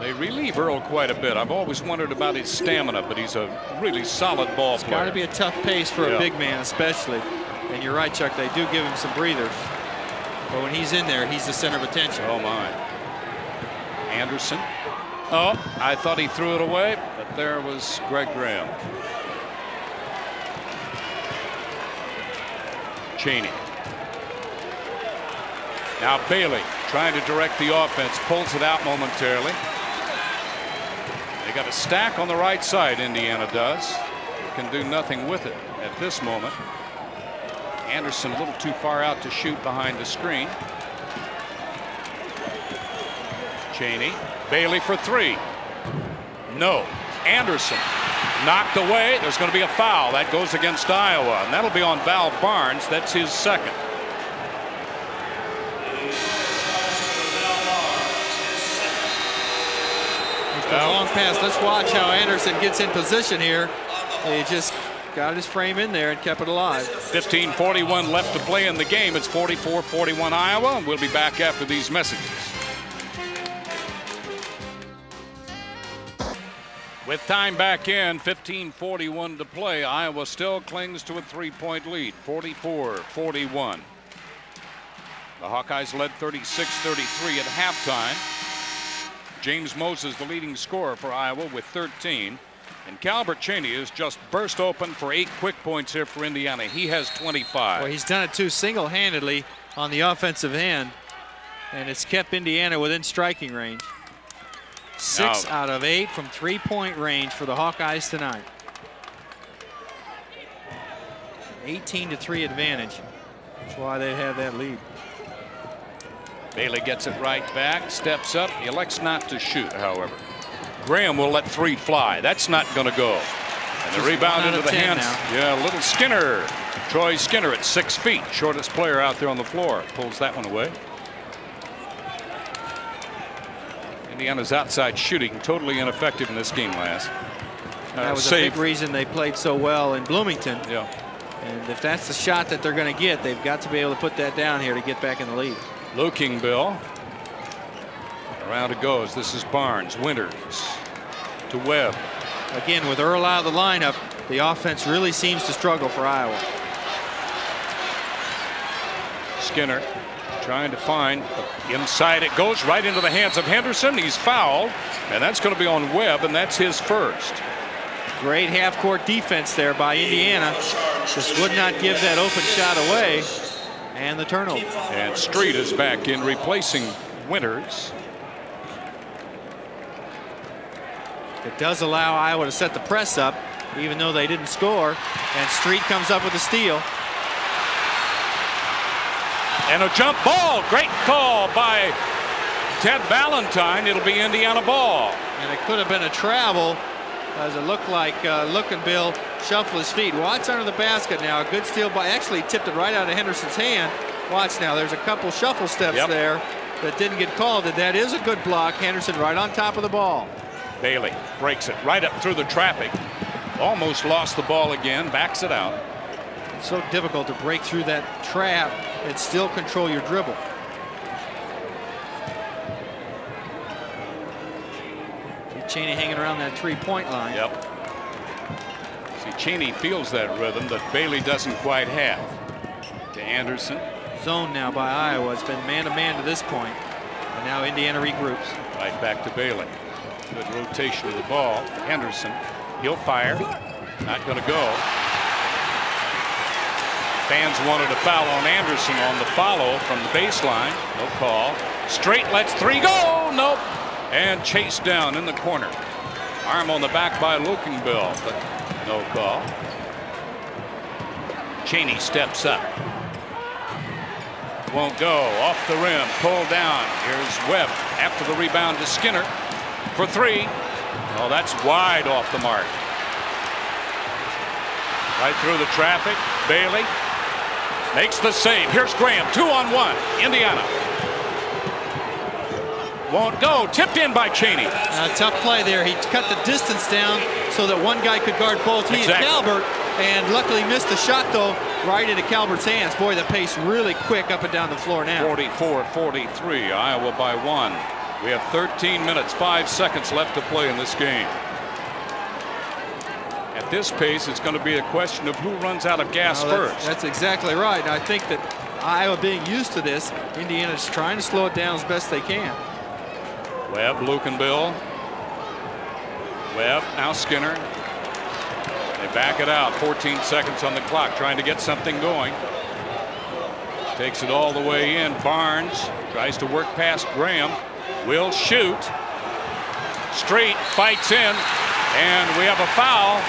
They relieve Earl quite a bit. I've always wondered about his stamina, but he's a really solid ball it's player. It's got to be a tough pace for yeah. a big man, especially. And you're right, Chuck, they do give him some breathers. But when he's in there, he's the center of attention. Oh, my. Anderson. Oh, I thought he threw it away, but there was Greg Graham. Cheaney. Now Bailey trying to direct the offense, pulls it out momentarily. They got a stack on the right side, Indiana does. Can do nothing with it at this moment. Anderson a little too far out to shoot behind the screen. Cheaney. Bailey for three. No. Anderson knocked away. There's going to be a foul. That goes against Iowa. And that'll be on Val Barnes. That's his second. long pass. Let's watch how Anderson gets in position here. He just got his frame in there and kept it alive. 15:41 left to play in the game. It's 44-41 Iowa, and we'll be back after these messages. With time back in, 15:41 to play, Iowa still clings to a three-point lead, 44-41. The Hawkeyes led 36-33 at halftime. James Moses, the leading scorer for Iowa, with 13. And Calbert Cheaney has just burst open for eight quick points here for Indiana. He has 25. Well, he's done it too single-handedly on the offensive end, and it's kept Indiana within striking range. Six now, out of eight from three-point range for the Hawkeyes tonight. 18 to 3 advantage. That's why they have that lead. Bailey gets it right back, steps up. He elects not to shoot, however. Graham will let three fly. That's not going to go. And the rebound into the hands. now. Yeah, little Skinner. Troy Skinner at six feet, shortest player out there on the floor. Pulls that one away. Indiana's outside shooting totally ineffective in this game last. Uh, That was a big reason they played so well in Bloomington. Yeah. And if that's the shot that they're going to get, they've got to be able to put that down here to get back in the lead. Lookingbill. Around it goes. This is Barnes. Winters to Webb. Again, with Earl out of the lineup, the offense really seems to struggle for Iowa. Skinner trying to find inside. It goes right into the hands of Henderson. He's fouled, and that's going to be on Webb, and that's his first. Great half-court defense there by Indiana. Just would not give that open shot away. And the turnover. And Street is back in replacing Winters. It does allow Iowa to set the press up, even though they didn't score. And Street comes up with a steal. And a jump ball. Great call by Ted Valentine. It'll be Indiana ball. And it could have been a travel as it looked like uh, Lookingbill shuffled his feet. Watch under the basket now. A good steal by actually tipped it right out of Henderson's hand. Watch now. There's a couple shuffle steps Yep. there that didn't get called. And that is a good block. Henderson right on top of the ball. Bailey breaks it right up through the traffic. Almost lost the ball again. Backs it out. So difficult to break through that trap and still control your dribble. Cheaney hanging around that three-point line. Yep. See, Cheaney feels that rhythm that Bailey doesn't quite have. To Anderson. Zone now by Iowa. It's been man-to-man to this point. And now Indiana regroups. Right back to Bailey. Good rotation of the ball. Henderson. He'll fire. Not going to go. Fans wanted a foul on Anderson on the follow from the baseline. No call. Straight lets three go. Nope. And chased down in the corner. Arm on the back by Lookingbill, but no call. Cheaney steps up. Won't go. Off the rim. Pulled down. Here's Webb after the rebound to Skinner for three. Oh, that's wide off the mark. Right through the traffic. Bailey makes the save. Here's Graham. Two on one. Indiana. Won't go. Tipped in by Cheaney. Uh, tough play there. He cut the distance down so that one guy could guard both he Exactly. and Calbert. And luckily missed the shot, though, right into Calbert's hands. Boy, the pace really quick up and down the floor now. 44-43. Iowa by one. We have 13 minutes, five seconds left to play in this game. At this pace, it's going to be a question of who runs out of gas No, that's, first. that's exactly right. And I think that Iowa being used to this, Indiana's trying to slow it down as best they can. Webb, Lookingbill. Webb, now Skinner. They back it out. 14 seconds on the clock, trying to get something going. Takes it all the way in. Barnes tries to work past Graham. Will shoot. Street fights in, and we have a foul.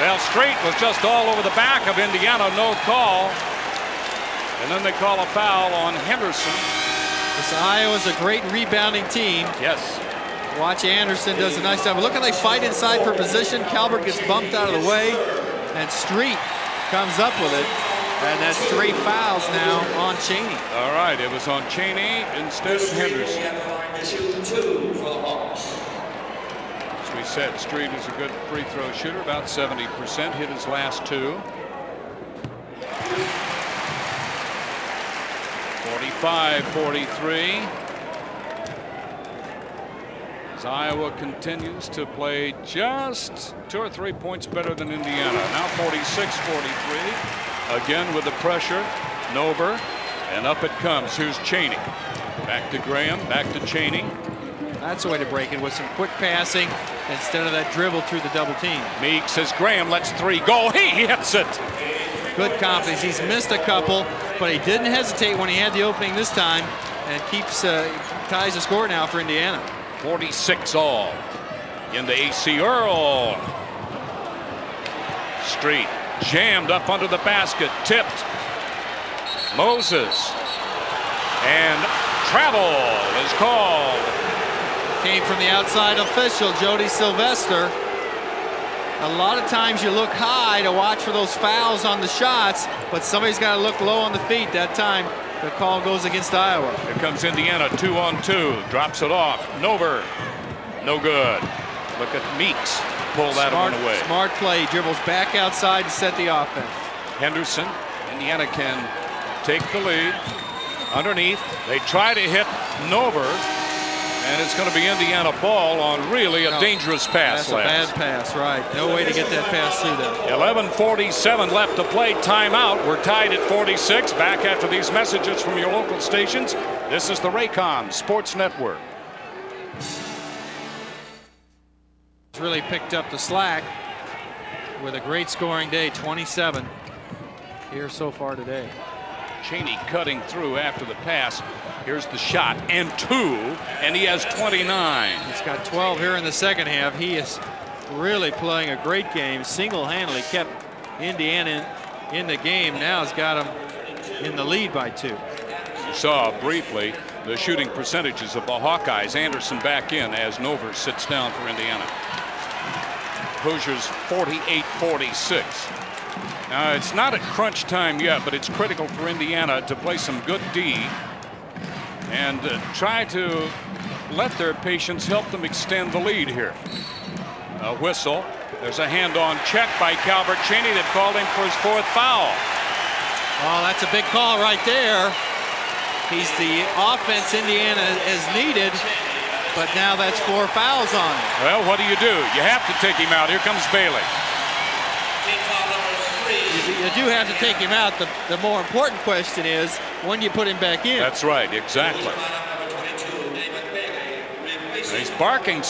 Well, Street was just all over the back of Indiana, no call. And then they call a foul on Henderson. This Iowa's a great rebounding team. Yes, Watch Anderson does a nice job. Look how they fight inside for position. Calbert gets bumped out of the way, and Street comes up with it. And that's three fouls now on Cheaney. All right, it was on Cheaney instead of Henderson. As we said, Street is a good free throw shooter, about 70%, hit his last two. 45-43. As Iowa continues to play just two or three points better than Indiana. Now 46-43. Again with the pressure. Nover. And up it comes. Here's Cheaney. Back to Graham. Back to Cheaney. That's the way to break it with some quick passing instead of that dribble through the double team. Meeks says Graham lets three go. He hits it. Good confidence. He's missed a couple, but he didn't hesitate when he had the opening this time and keeps uh, ties the score now for Indiana. 46 all. Into Acie Earl. Street jammed up under the basket. Tipped. Moses. And travel is called. Came from the outside official, Jody Sylvester. a lot of times you look high to watch for those fouls on the shots, but somebody's got to look low on the feet that time. The call goes against Iowa. Here comes Indiana, two on two. Drops it off. Nover. No good. Look at Meeks. Pull that smart, one away. Smart play. Dribbles back outside to set the offense. Henderson. Indiana can take the lead. Underneath. They try to hit Nover. And it's going to be Indiana ball on really a No, dangerous pass. That's a bad pass, right. No way to get that pass through there. 11:47 left to play. Timeout. We're tied at 46. Back after these messages from your local stations. This is the Raycom Sports Network. Really picked up the slack with a great scoring day, 27 here so far today. Cheaney cutting through after the pass. Here's the shot and two, and he has 29. He's got 12 here in the second half. He is really playing a great game. Single-handedly kept Indiana in, in the game. Now he's got him in the lead by two. You saw briefly the shooting percentages of the Hawkeyes. Anderson back in as Nover sits down for Indiana. Hoosiers 48-46. Now it's not at crunch time yet, but it's critical for Indiana to play some good D and uh, try to let their patience help them extend the lead here. A whistle. There's a hand-on check by Calbert Cheaney that called him for his fourth foul. Oh, that's a big call right there. He's the offense Indiana has needed, but now that's four fouls on him. Well, what do you do? You have to take him out. Here comes Bailey. Team foul number three. You, do have to take him out. The, the more important question is when do you put him back in. That's right, exactly. Lineup number 22, David Bailey, replacing He's barking.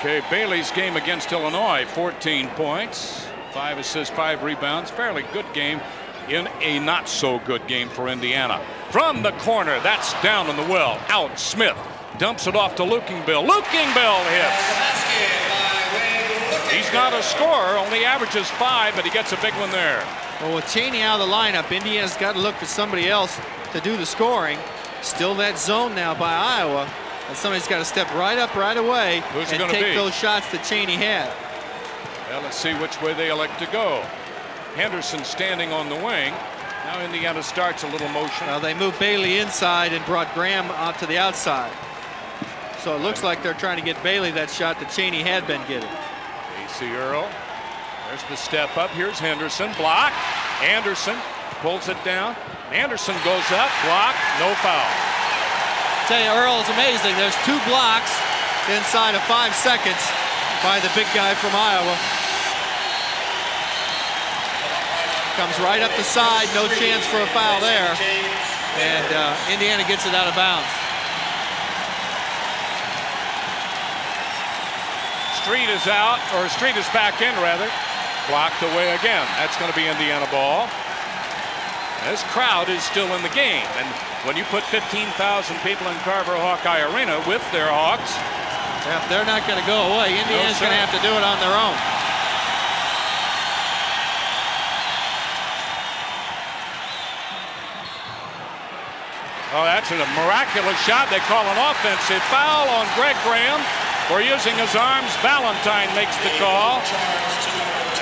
Okay, Bailey's game against Illinois, 14 points, five assists, five rebounds. Fairly good game in a not so good game for Indiana. From the corner, that's down in the well. Out, Smith dumps it off to Lookingbill. Lookingbill hits. basket by Wade Looking. He's not a scorer, only averages five, but he gets a big one there. Well, with Cheaney out of the lineup, Indiana's got to look for somebody else to do the scoring. Still that zone now by Iowa. And somebody's got to step right up right away Who's and take be? those shots that Cheaney had. Well, let's see which way they elect to go. Henderson standing on the wing. Now Indiana starts a little motion. Well, they moved Bailey inside and brought Graham out to the outside. So it looks like they're trying to get Bailey that shot that Cheaney had been getting. Acie Earl. There's the step up. Here's Henderson. Block. Anderson pulls it down. Anderson goes up. Block. No foul. tell you, Earl is amazing. There's two blocks inside of five seconds by the big guy from Iowa. Comes right up the side, no chance for a foul there. And uh, Indiana gets it out of bounds. Street is out, or Street is back in rather. Blocked away again. That's going to be Indiana ball. This crowd is still in the game. And when you put 15,000 people in Carver Hawkeye Arena with their Hawks, Yep, they're not going to go away. Indiana's sir. going to have to do it on their own. Oh, that's a miraculous shot. They call an offensive foul on Greg Graham for using his arms. Valentine makes the call.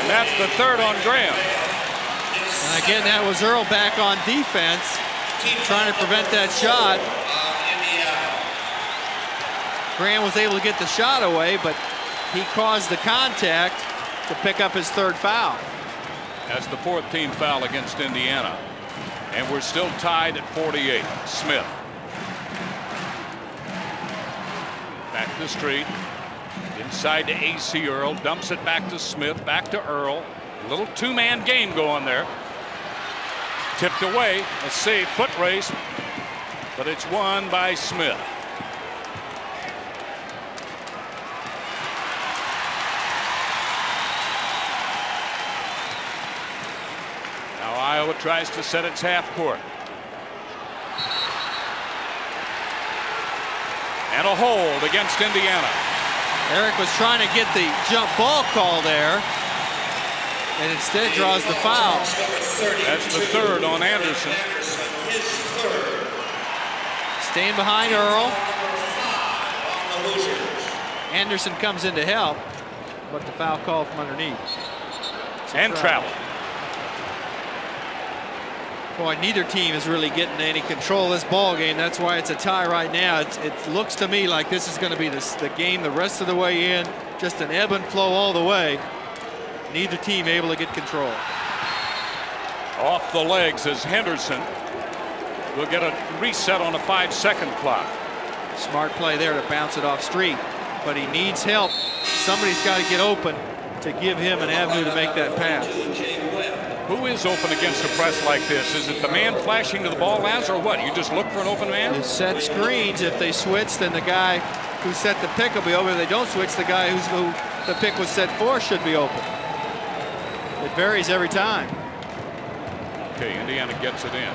And that's the third on Graham. And again, that was Earl back on defense, trying to prevent that shot. Graham was able to get the shot away, but he caused the contact to pick up his third foul. That's the fourth team foul against Indiana. And we're still tied at 48. Smith. Back to Street. Inside to Acie Earl. Dumps it back to Smith. Back to Earl. A little two-man game going there. Tipped away. Let's see. Foot race. But it's won by Smith. Iowa tries to set its half court. And a hold against Indiana. Eric was trying to get the jump ball call there, and instead draws the foul. That's the third on Anderson. Staying behind Earl. Anderson comes in to help, but the foul call from underneath. And travel. Neither team is really getting any control of this ball game. That's why it's a tie right now. It's, it looks to me like this is going to be this, the game the rest of the way in, just an ebb and flow all the way. Neither team able to get control. Off the legs is Henderson. We'll get a reset on a five-second clock. Smart play there to bounce it off Street, but he needs help. Somebody's got to get open to give him an avenue to make that pass. Who is open against a press like this? Is it the man flashing to the ball, Laz, or what? You just look for an open man? You set screens. If they switch, then the guy who set the pick will be open. If they don't switch, the guy who's, who the pick was set for should be open. It varies every time. Okay, Indiana gets it in.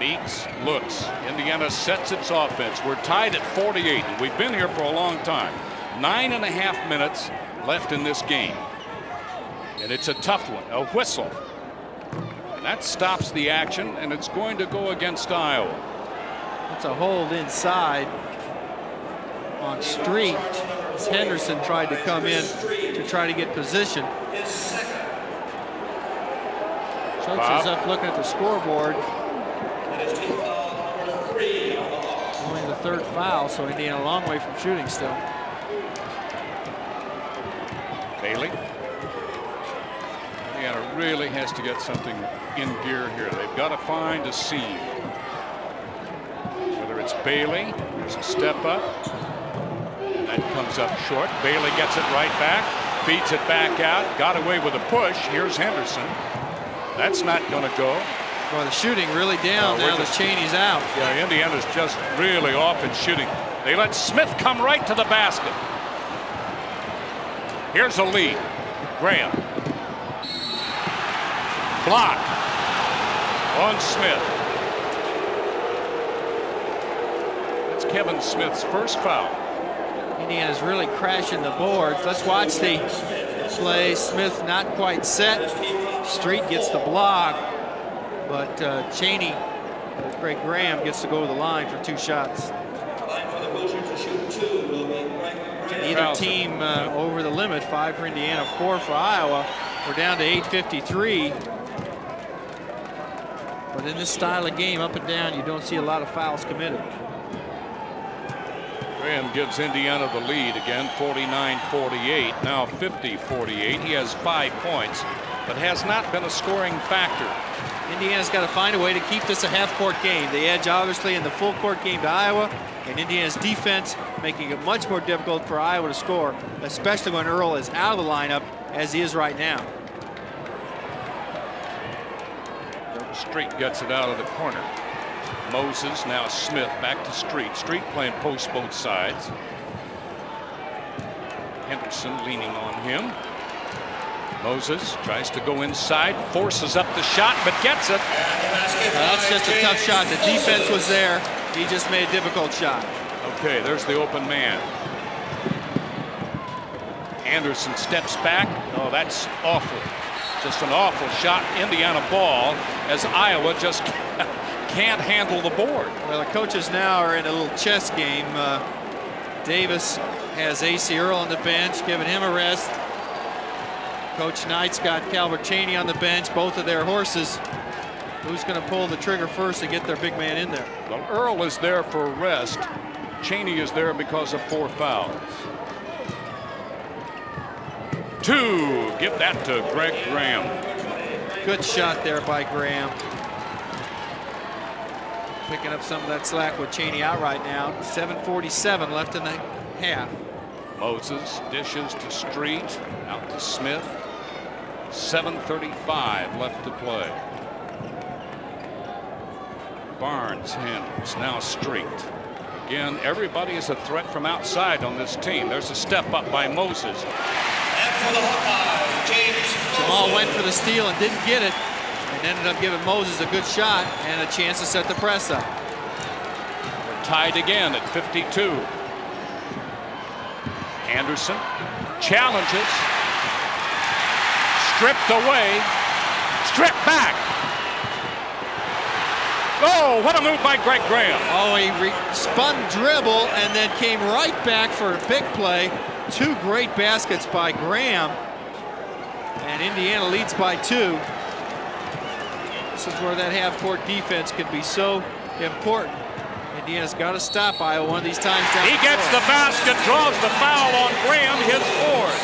Meeks looks. Indiana sets its offense. We're tied at 48, and we've been here for a long time. Nine and a half minutes left in this game. And it's a tough one, a whistle. And that stops the action, and it's going to go against Iowa. It's a hold inside on Street as Henderson tried to come in to try to get position. Schultz is up looking at the scoreboard. Only the third foul, so Indiana a long way from shooting still. Bailey. Indiana really has to get something in gear here. They've got to find a seam. Whether it's Bailey, there's a step up. That comes up short. Bailey gets it right back, feeds it back out, got away with a push. Here's Henderson. That's not going to go. Well, the shooting really down No, now that Cheaney's out. Yeah, Indiana's just really off in shooting. They let Smith come right to the basket. Here's a lead. Graham. Block. On Smith. That's Kevin Smith's first foul. Indiana's really crashing the boards. Let's watch the play. Smith not quite set. Street gets the block, but uh, Cheaney, Greg Graham, gets to go to the line for two shots. Neither Fouls. team uh, over the limit. Five for Indiana, four for Iowa. We're down to 8:53. But in this style of game, up and down, you don't see a lot of fouls committed. Graham gives Indiana the lead again, 49-48, now 50-48. He has five points, but has not been a scoring factor. Indiana's got to find a way to keep this a half-court game. The edge, obviously, in the full-court game to Iowa, and Indiana's defense making it much more difficult for Iowa to score, especially when Earl is out of the lineup, as he is right now. Street gets it out of the corner. Moses, now Smith, back to Street. Street playing post both sides. Henderson leaning on him. Moses tries to go inside, forces up the shot, but gets it. Well, that's just a tough shot. The defense was there. He just made a difficult shot. Okay, there's the open man. Anderson steps back. Oh, that's awful. Just an awful shot. Indiana ball as Iowa just <laughs> can't handle the board. Well, the coaches now are in a little chess game. Uh, Davis has Acie Earl on the bench, giving him a rest. Coach Knight's got Calbert Cheaney on the bench, both of their horses. Who's going to pull the trigger first to get their big man in there? Well, Earl is there for rest. Cheaney is there because of four fouls. Two. Give that to Greg Graham. Good shot there by Graham. Picking up some of that slack with Cheaney out right now. 7.47 left in the half. Moses dishes to Street. Out to Smith. 7.35 left to play. Barnes handles. Now Street. Again, everybody is a threat from outside on this team. There's a step up by Moses. And for the Hawkeyes, James Jamal went for the steal and didn't get it. And ended up giving Moses a good shot and a chance to set the press up. We're tied again at 52. Anderson challenges. Stripped away. Stripped back. Oh, what a move by Greg Graham. Oh, he spun dribble and then came right back for a big play. Two great baskets by Graham. And Indiana leads by two. This is where that half-court defense can be so important. Indiana's got to stop Iowa one of these times down He the gets the basket, draws the foul on Graham, his fourth.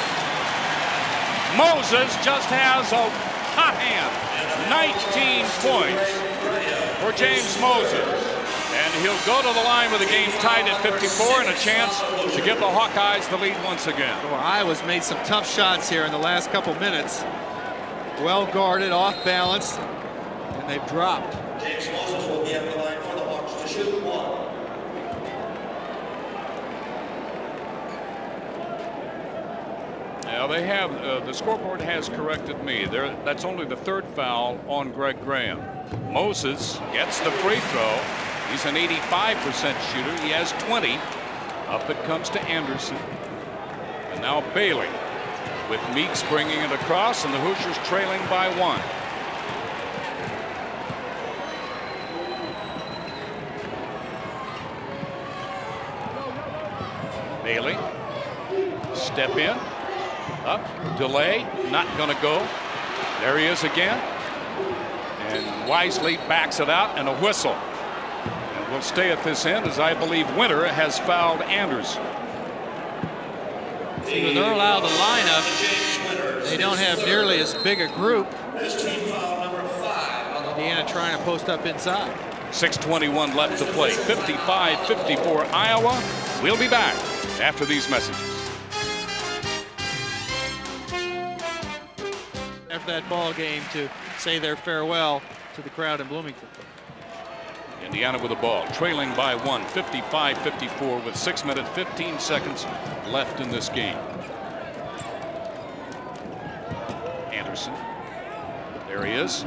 Moses just has a hot hand. 19 points for James Moses. And he'll go to the line with the game tied at 54 and a chance to give the Hawkeyes the lead once again. Well, Iowa's made some tough shots here in the last couple minutes. Well guarded, off balance, and they've dropped. James Moses will be at the line for the Hawks to shoot one. Now they have uh, the scoreboard has corrected me. There, that's only the third foul on Greg Graham. Moses gets the free throw. He's an 85% shooter. He has 20. Up it comes to Anderson. And now Bailey with Meeks bringing it across and the Hoosiers trailing by one. Bailey step in up delay not to go there he is again and wisely backs it out and a whistle and we'll stay at this end as I believe Winter has fouled Anderson. With Earl out of the lineup, they don't have nearly as big a group. This team foul number five on the Indiana trying to post up inside. 621 left to play 55-54 Iowa we'll be back after these messages. That ball game to say their farewell to the crowd in Bloomington. Indiana with the ball, trailing by one, 55-54 with 6 minutes 15 seconds left in this game. Anderson. There he is.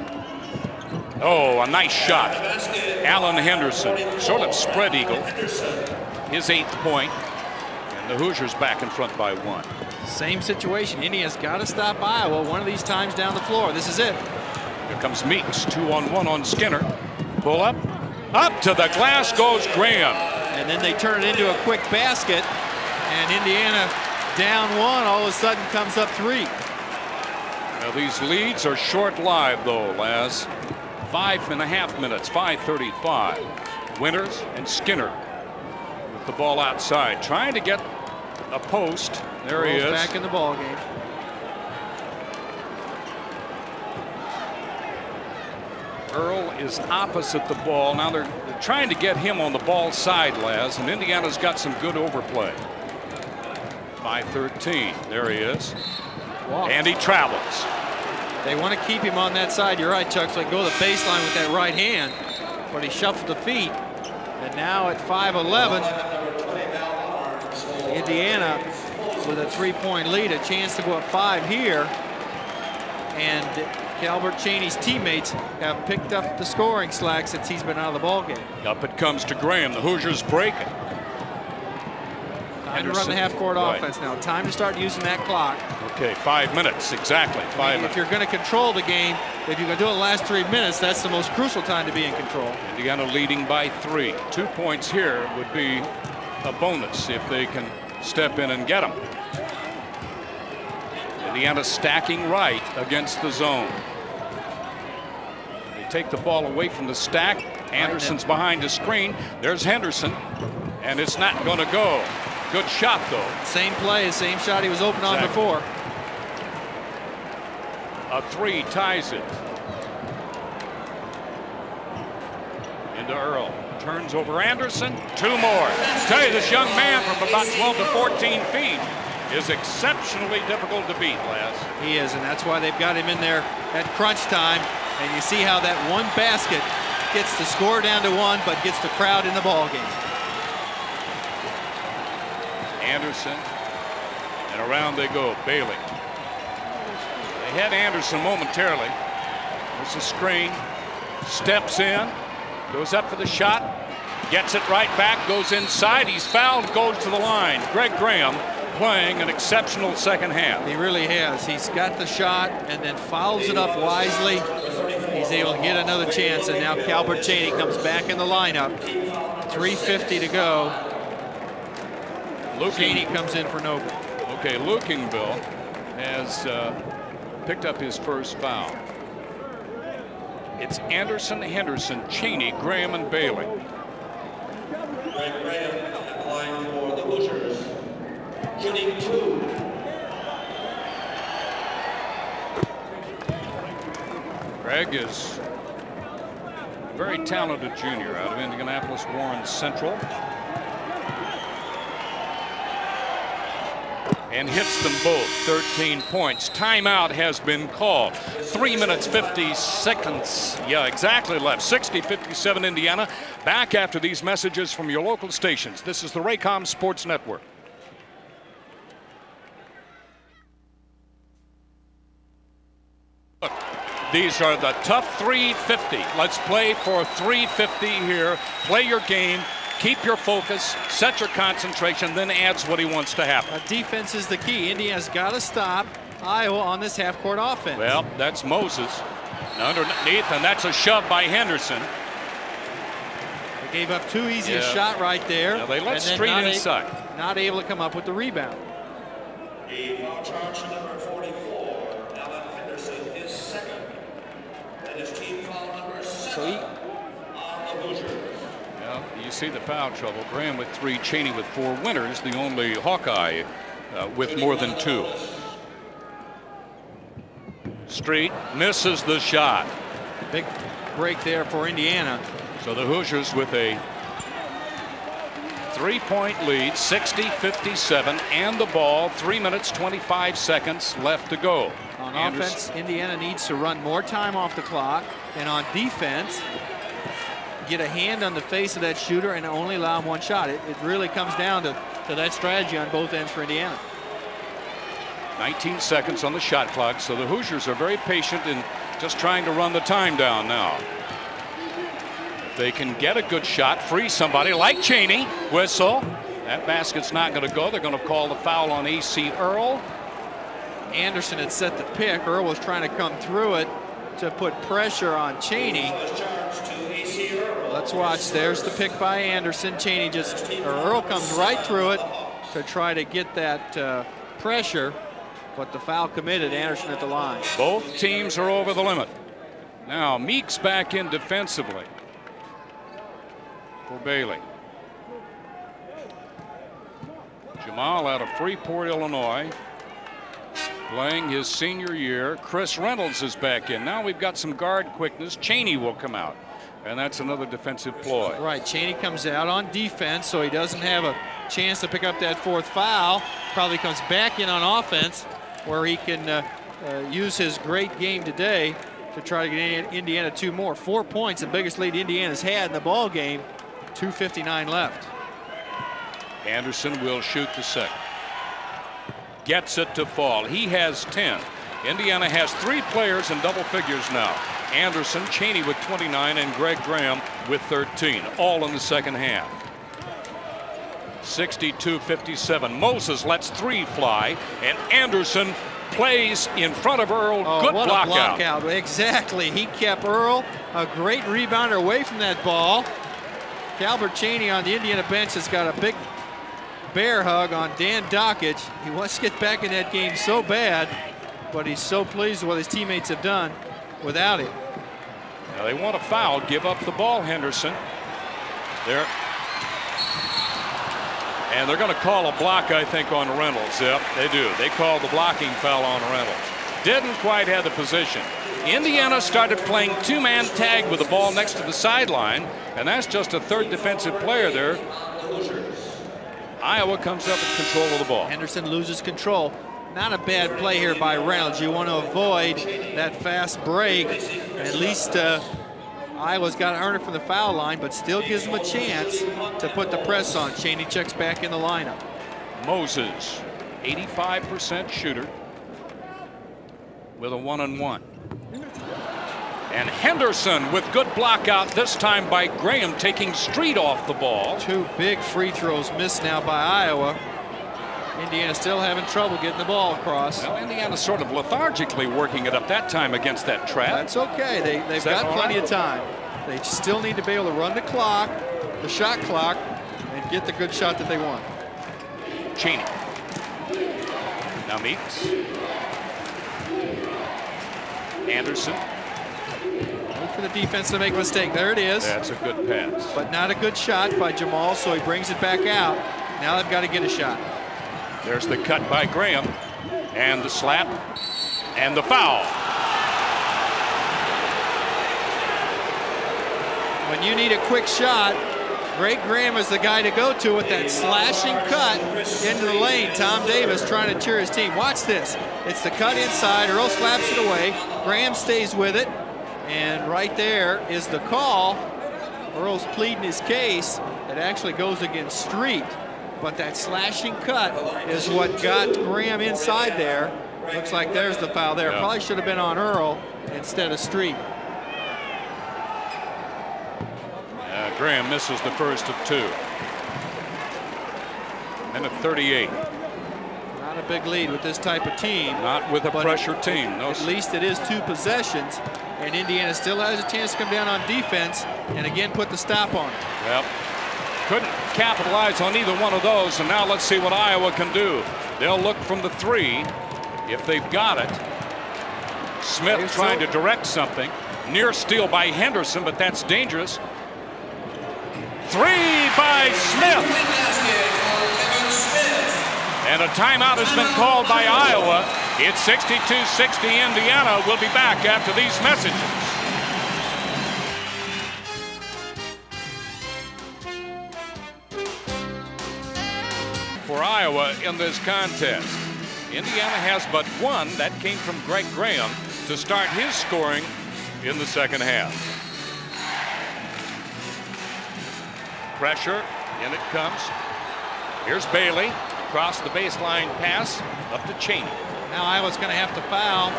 Oh, a nice shot. Alan Henderson, sort of spread eagle. His eighth point, the Hoosiers back in front by one. Same situation. Indiana's got to stop Iowa one of these times down the floor. This is it. Here comes Meeks, two on one on Skinner. Pull up. Up to the glass goes Graham. And then they turn it into a quick basket. And Indiana down one all of a sudden comes up three. Now these leads are short-lived though, Laz. Five and a half minutes, 5.35. Winters and Skinner with the ball outside, trying to get a post. There he is. back in the ball game. Earl is opposite the ball. Now they're, they're trying to get him on the ball side, Laz, and Indiana's got some good overplay. 5-13. There he is. Wow. And he travels. They want to keep him on that side. You're right, Chuck. So they go to the baseline with that right hand. But he shuffled the feet. And now at 5'11, Indiana with a three-point lead, a chance to go up five here. And Calbert Cheaney's teammates have picked up the scoring slack since he's been out of the ball game. Up it comes to Graham. The Hoosiers break it. Time to run the half-court Right. offense now. Time to start using that clock. Okay, five minutes exactly. Five If minutes. you're going to control the game, if you're going to do it the last three minutes, that's the most crucial time to be in control. Indiana leading by three. Two points here would be a bonus if they can step in and get them. Indiana stacking right against the zone. They take the ball away from the stack. Anderson's behind the screen. There's Henderson, and it's not going to go. Good shot, though. Same play, same shot he was open on before. A three ties it. Into Earl. Turns over Anderson. Two more. I Tell you, this young man from about 12 to 14 feet is exceptionally difficult to beat, Laz. He is, and that's why they've got him in there at crunch time. And you see how that one basket gets the score down to one, but gets the crowd in the ball game. Anderson. And around they go. Bailey. They had Anderson momentarily. There's a screen. Steps in. Goes up for the shot. Gets it right back. Goes inside. He's fouled. Goes to the line. Greg Graham playing an exceptional second half. He really has. He's got the shot and then fouls it up wisely. He's able to get another chance, and now Calbert Cheaney comes back in the lineup. 3.50 to go. Cheaney comes in for Noble. Okay, Lookingbill has uh, picked up his first foul. It's Anderson, Henderson, Cheaney, Graham, and Bailey. Greg Graham applying for the two. Greg is a very talented junior out of Indianapolis Warren Central. And hits them both 13 points. Timeout has been called. Three minutes 50 seconds. Yeah, exactly left. 60 57 Indiana. Back after these messages from your local stations. This is the Raycom Sports Network. These are the tough 350. Let's play for 350 here. Play your game, keep your focus, set your concentration, then adds what he wants to happen. Uh, defense is the key. Indiana's got to stop Iowa on this half-court offense. Well, that's Moses. Underneath, and that's a shove by Henderson. They gave up too easy a shot right there. Now they let and then Street not a- not able to come up with the rebound. A foul charge number 44, Alan Henderson, is second. And his team foul number So he, seven on the Hoosiers. Well, you see the foul trouble. Graham with three, Cheaney with four. Winters, the only Hawkeye uh, with more than two. Street misses the shot. big break there for Indiana. So the Hoosiers with a three-point lead, 60-57, and the ball, three minutes, 25 seconds left to go. On Anderson- offense, Indiana needs to run more time off the clock. And on defense, get a hand on the face of that shooter and only allow him one shot. It, it really comes down to, to that strategy on both ends for Indiana. 19 seconds on the shot clock, so the Hoosiers are very patient in just trying to run the time down now. If they can get a good shot, free somebody like Cheaney, whistle. That basket's not going to go. They're going to call the foul on Acie Earl. Anderson had set the pick. Earl was trying to come through it to put pressure on Cheaney. Was charged to Acie Earl. Let's watch. There's the pick by Anderson. Cheaney just, or Earl comes right through it to try to get that uh, pressure, but the foul committed. Anderson at the line. Both teams are over the limit. Now Meeks back in defensively for Bailey. Jamal out of Freeport, Illinois, playing his senior year. Chris Reynolds is back in. Now we've got some guard quickness. Cheaney will come out, and that's another defensive ploy. Right, Cheaney comes out on defense, so he doesn't have a chance to pick up that fourth foul. Probably comes back in on offense, where he can uh, uh, use his great game today to try to get Indiana two more. Four points, the biggest lead Indiana's had in the ball game. 2:59 left. Anderson will shoot the second. Gets it to fall. He has 10. Indiana has three players in double figures now. Anderson, Cheaney with 29, and Greg Graham with 13, all in the second half. 62-57. Moses lets three fly, and Anderson plays in front of Earl. Oh, Good block, out. out. Exactly. He kept Earl, a great rebounder, away from that ball. Calbert Cheaney on the Indiana bench has got a big bear hug on Dan Dakich. He wants to get back in that game so bad, but he's so pleased with what his teammates have done without it. Now they want a foul. Give up the ball, Henderson. There. And they're going to call a block, I think, on Reynolds. Yep, they do. They call the blocking foul on Reynolds. Didn't quite have the position. Indiana started playing two-man tag with the ball next to the sideline, and that's just a third defensive player there. Iowa comes up with control of the ball. Henderson loses control. Not a bad play here by Reynolds. You want to avoid that fast break. At least uh, Iowa's got to earn it from the foul line, but still gives them a chance to put the press on. Cheaney checks back in the lineup. Moses, 85% shooter with a one-on-one, And Henderson with good block out this time by Graham taking Street off the ball. Two big free throws missed now by Iowa. Indiana still having trouble getting the ball across. Well, Indiana's sort of lethargically working it up that time against that trap. That's okay. They, they've got plenty right? of time. They still need to be able to run the clock, the shot clock, and get the good shot that they want. Cheaney. Now Meeks. Anderson. Look for the defense to make a mistake. There it is. That's a good pass. But not a good shot by Jamal, so he brings it back out. Now they've got to get a shot. There's the cut by Graham. And the slap. And the foul. When you need a quick shot, Greg Graham is the guy to go to with that slashing cut into the lane. Tom Davis trying to cheer his team. Watch this. It's the cut inside. Earl slaps it away. Graham stays with it. And right there is the call. Earl's pleading his case. It actually goes against Street. But that slashing cut is what got Graham inside there. Looks like there's the foul there. Yeah. Probably should have been on Earl instead of Street. Uh, Graham misses the first of two. Minute 38. Not a big lead with this type of team. Not with a pressure team. No. At least it is two possessions, and Indiana still has a chance to come down on defense and again put the stop on it. Well, couldn't capitalize on either one of those, and now let's see what Iowa can do. They'll look from the three if they've got it. Smith trying to direct something. Near steal by Henderson, but that's dangerous. Three by Smith. And a timeout has been called by Iowa. It's 62-60 Indiana. We'll be back after these messages. Iowa in this contest. Indiana has but one. That came from Greg Graham to start his scoring in the second half. Pressure, in it comes. Here's Bailey, across the baseline pass, up to Cheaney. Now Iowa's going to have to foul,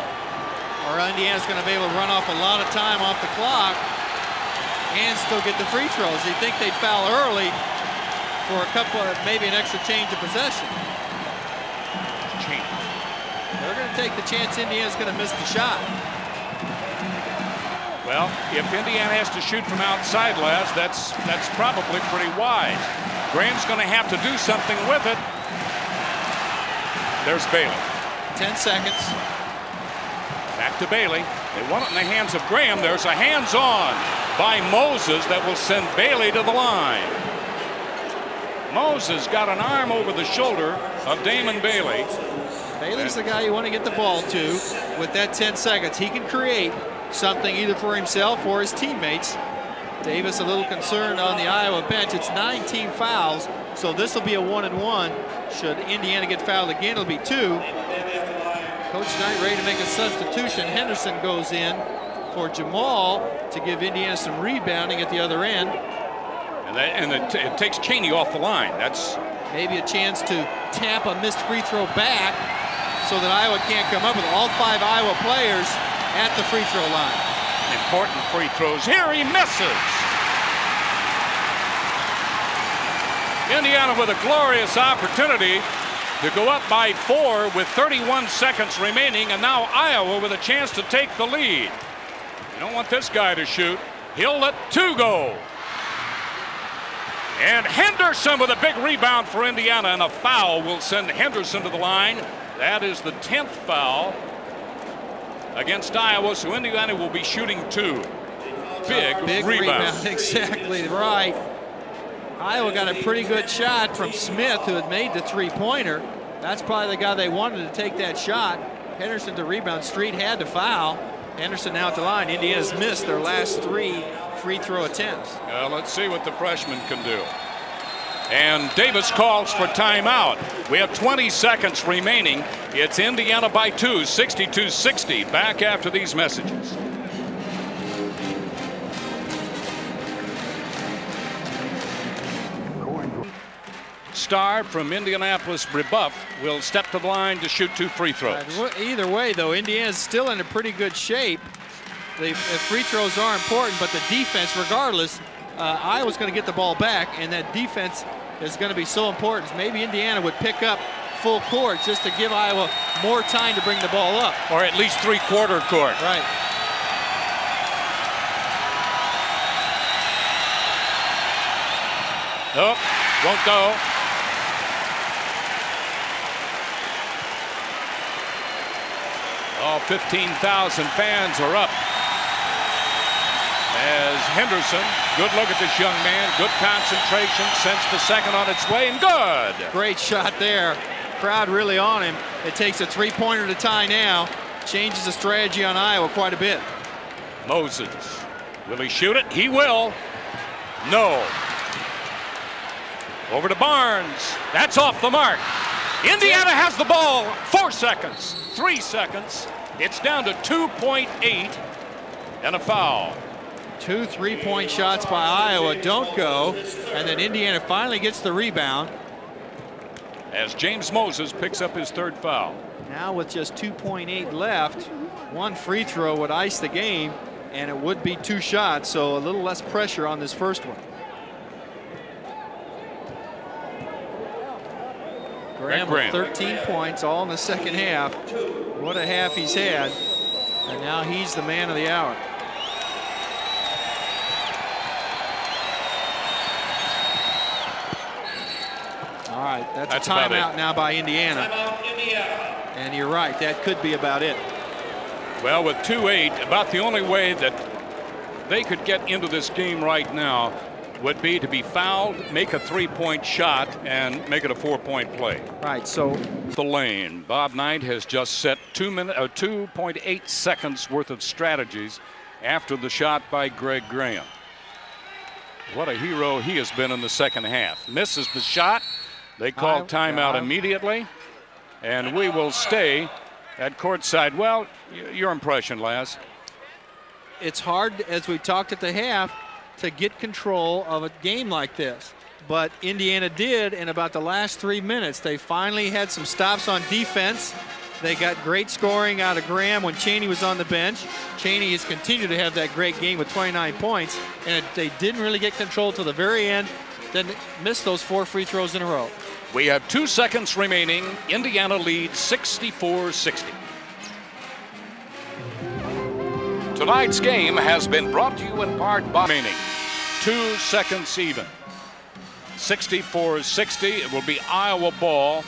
or Indiana's going to be able to run off a lot of time off the clock and still get the free throws. You'd think they'd foul early for a couple of, maybe an extra change of possession. Cheaney. They're going to take the chance Indiana's going to miss the shot. Well, if Indiana has to shoot from outside, Les, that's that's probably pretty wise. Graham's going to have to do something with it. There's Bailey. 10 seconds. Back to Bailey. They want it in the hands of Graham. There's a hands-on by Moses that will send Bailey to the line. Moses got an arm over the shoulder of Damon Bailey. Bailey's the guy you want to get the ball to with that 10 seconds. He can create something either for himself or his teammates. Davis a little concerned on the Iowa bench. It's 19 fouls, so this will be a one and one. Should Indiana get fouled again, it'll be two. Coach Knight ready to make a substitution. Henderson goes in for Jamal to give Indiana some rebounding at the other end. And, that, and it, it takes Cheaney off the line. That's Maybe a chance to tap a missed free throw back so that Iowa can't come up with all five Iowa players at the free throw line. important free throws. Here he misses. Indiana with a glorious opportunity to go up by four with 31 seconds remaining, and now Iowa with a chance to take the lead. You don't want this guy to shoot. He'll let two go. And Henderson with a big rebound for Indiana, and a foul will send Henderson to the line. That is the 10th foul against Iowa, so Indiana will be shooting two. Big, Big rebound. rebound, <laughs> exactly right. Iowa got a pretty good shot from Smith, who had made the three-pointer. That's probably the guy they wanted to take that shot. Henderson to rebound. Street had to foul. Henderson now at the line. Indiana's missed their last three free throw attempts. Let's see what the freshman can do. And Davis calls for timeout. We have 20 seconds remaining. It's Indiana by two, 62-60. Back after these messages. Star from Indianapolis Brebeuf will step to the line to shoot two free throws. Either way, though, Indiana's still in a pretty good shape. The, free throws are important, but the defense, regardless, uh, Iowa's going to get the ball back, and that defense is going to be so important. Maybe Indiana would pick up full court just to give Iowa more time to bring the ball up. Or at least three-quarter court. Right. Nope, won't go. All 15,000 fans are up. As Henderson, good look at this young man, good concentration, sends the second on its way, and good. Great shot there. Crowd really on him. It takes a three-pointer to tie now. Changes the strategy on Iowa quite a bit. Moses, will he shoot it? He will. No. Over to Barnes. That's off the mark. Indiana has the ball. Four seconds, three seconds. It's down to 2.8 and a foul. Two three-point shots by Iowa don't go, and then Indiana finally gets the rebound. As James Moses picks up his third foul. Now with just 2.8 left, one free throw would ice the game, and it would be two shots, so a little less pressure on this first one. Graham Graham. 13 points, all in the second half. What a half he's had. And now he's the man of the hour. All right, that's, That's a timeout now by Indiana. Indiana. And you're right, that could be about it. Well, with 2-8, about the only way that they could get into this game right now would be to be fouled, make a three-point shot, and make it a four-point play. Right, so The lane. Bob Knight has just set two minute, uh, 2.8 seconds worth of strategies after the shot by Greg Graham. What a hero he has been in the second half. Misses the shot. They call I- timeout I- immediately, and we will stay at courtside. Well, your impression, Laz? it's hard, as we talked at the half, to get control of a game like this. But Indiana did in about the last three minutes. They finally had some stops on defense. They got great scoring out of Graham when Cheaney was on the bench. Cheaney has continued to have that great game with 29 points, and they didn't really get control till the very end. Then missed those four free throws in a row. We have two seconds remaining. Indiana leads 64 60. Tonight's game has been brought to you in part by remaining two seconds even. 64 60. It will be Iowa ball.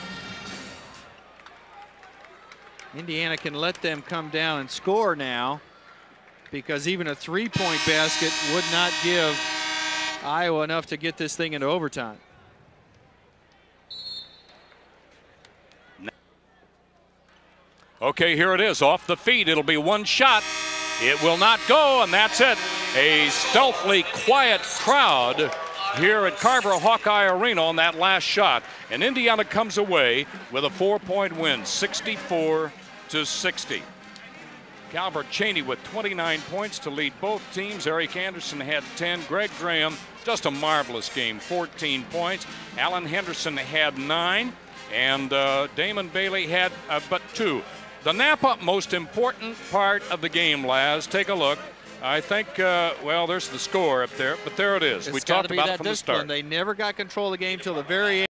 Indiana can let them come down and score now because even a three-point basket would not give Iowa enough to get this thing into overtime. Okay, here it is off the feet. It'll be one shot. It will not go, and that's it. A stealthily quiet crowd here at Carver Hawkeye Arena on that last shot. And Indiana comes away with a four point win, 64 to 60. Calbert Cheaney with 29 points to lead both teams. Eric Anderson had 10. Greg Graham, just a marvelous game, 14 points. Alan Henderson had nine, and uh, Damon Bailey had uh, but two. The Napa most important part of the game, Laz. Take a look. I think, uh, well, there's the score up there, but there it is. It's we talked about it from the start. They never got control of the game till the very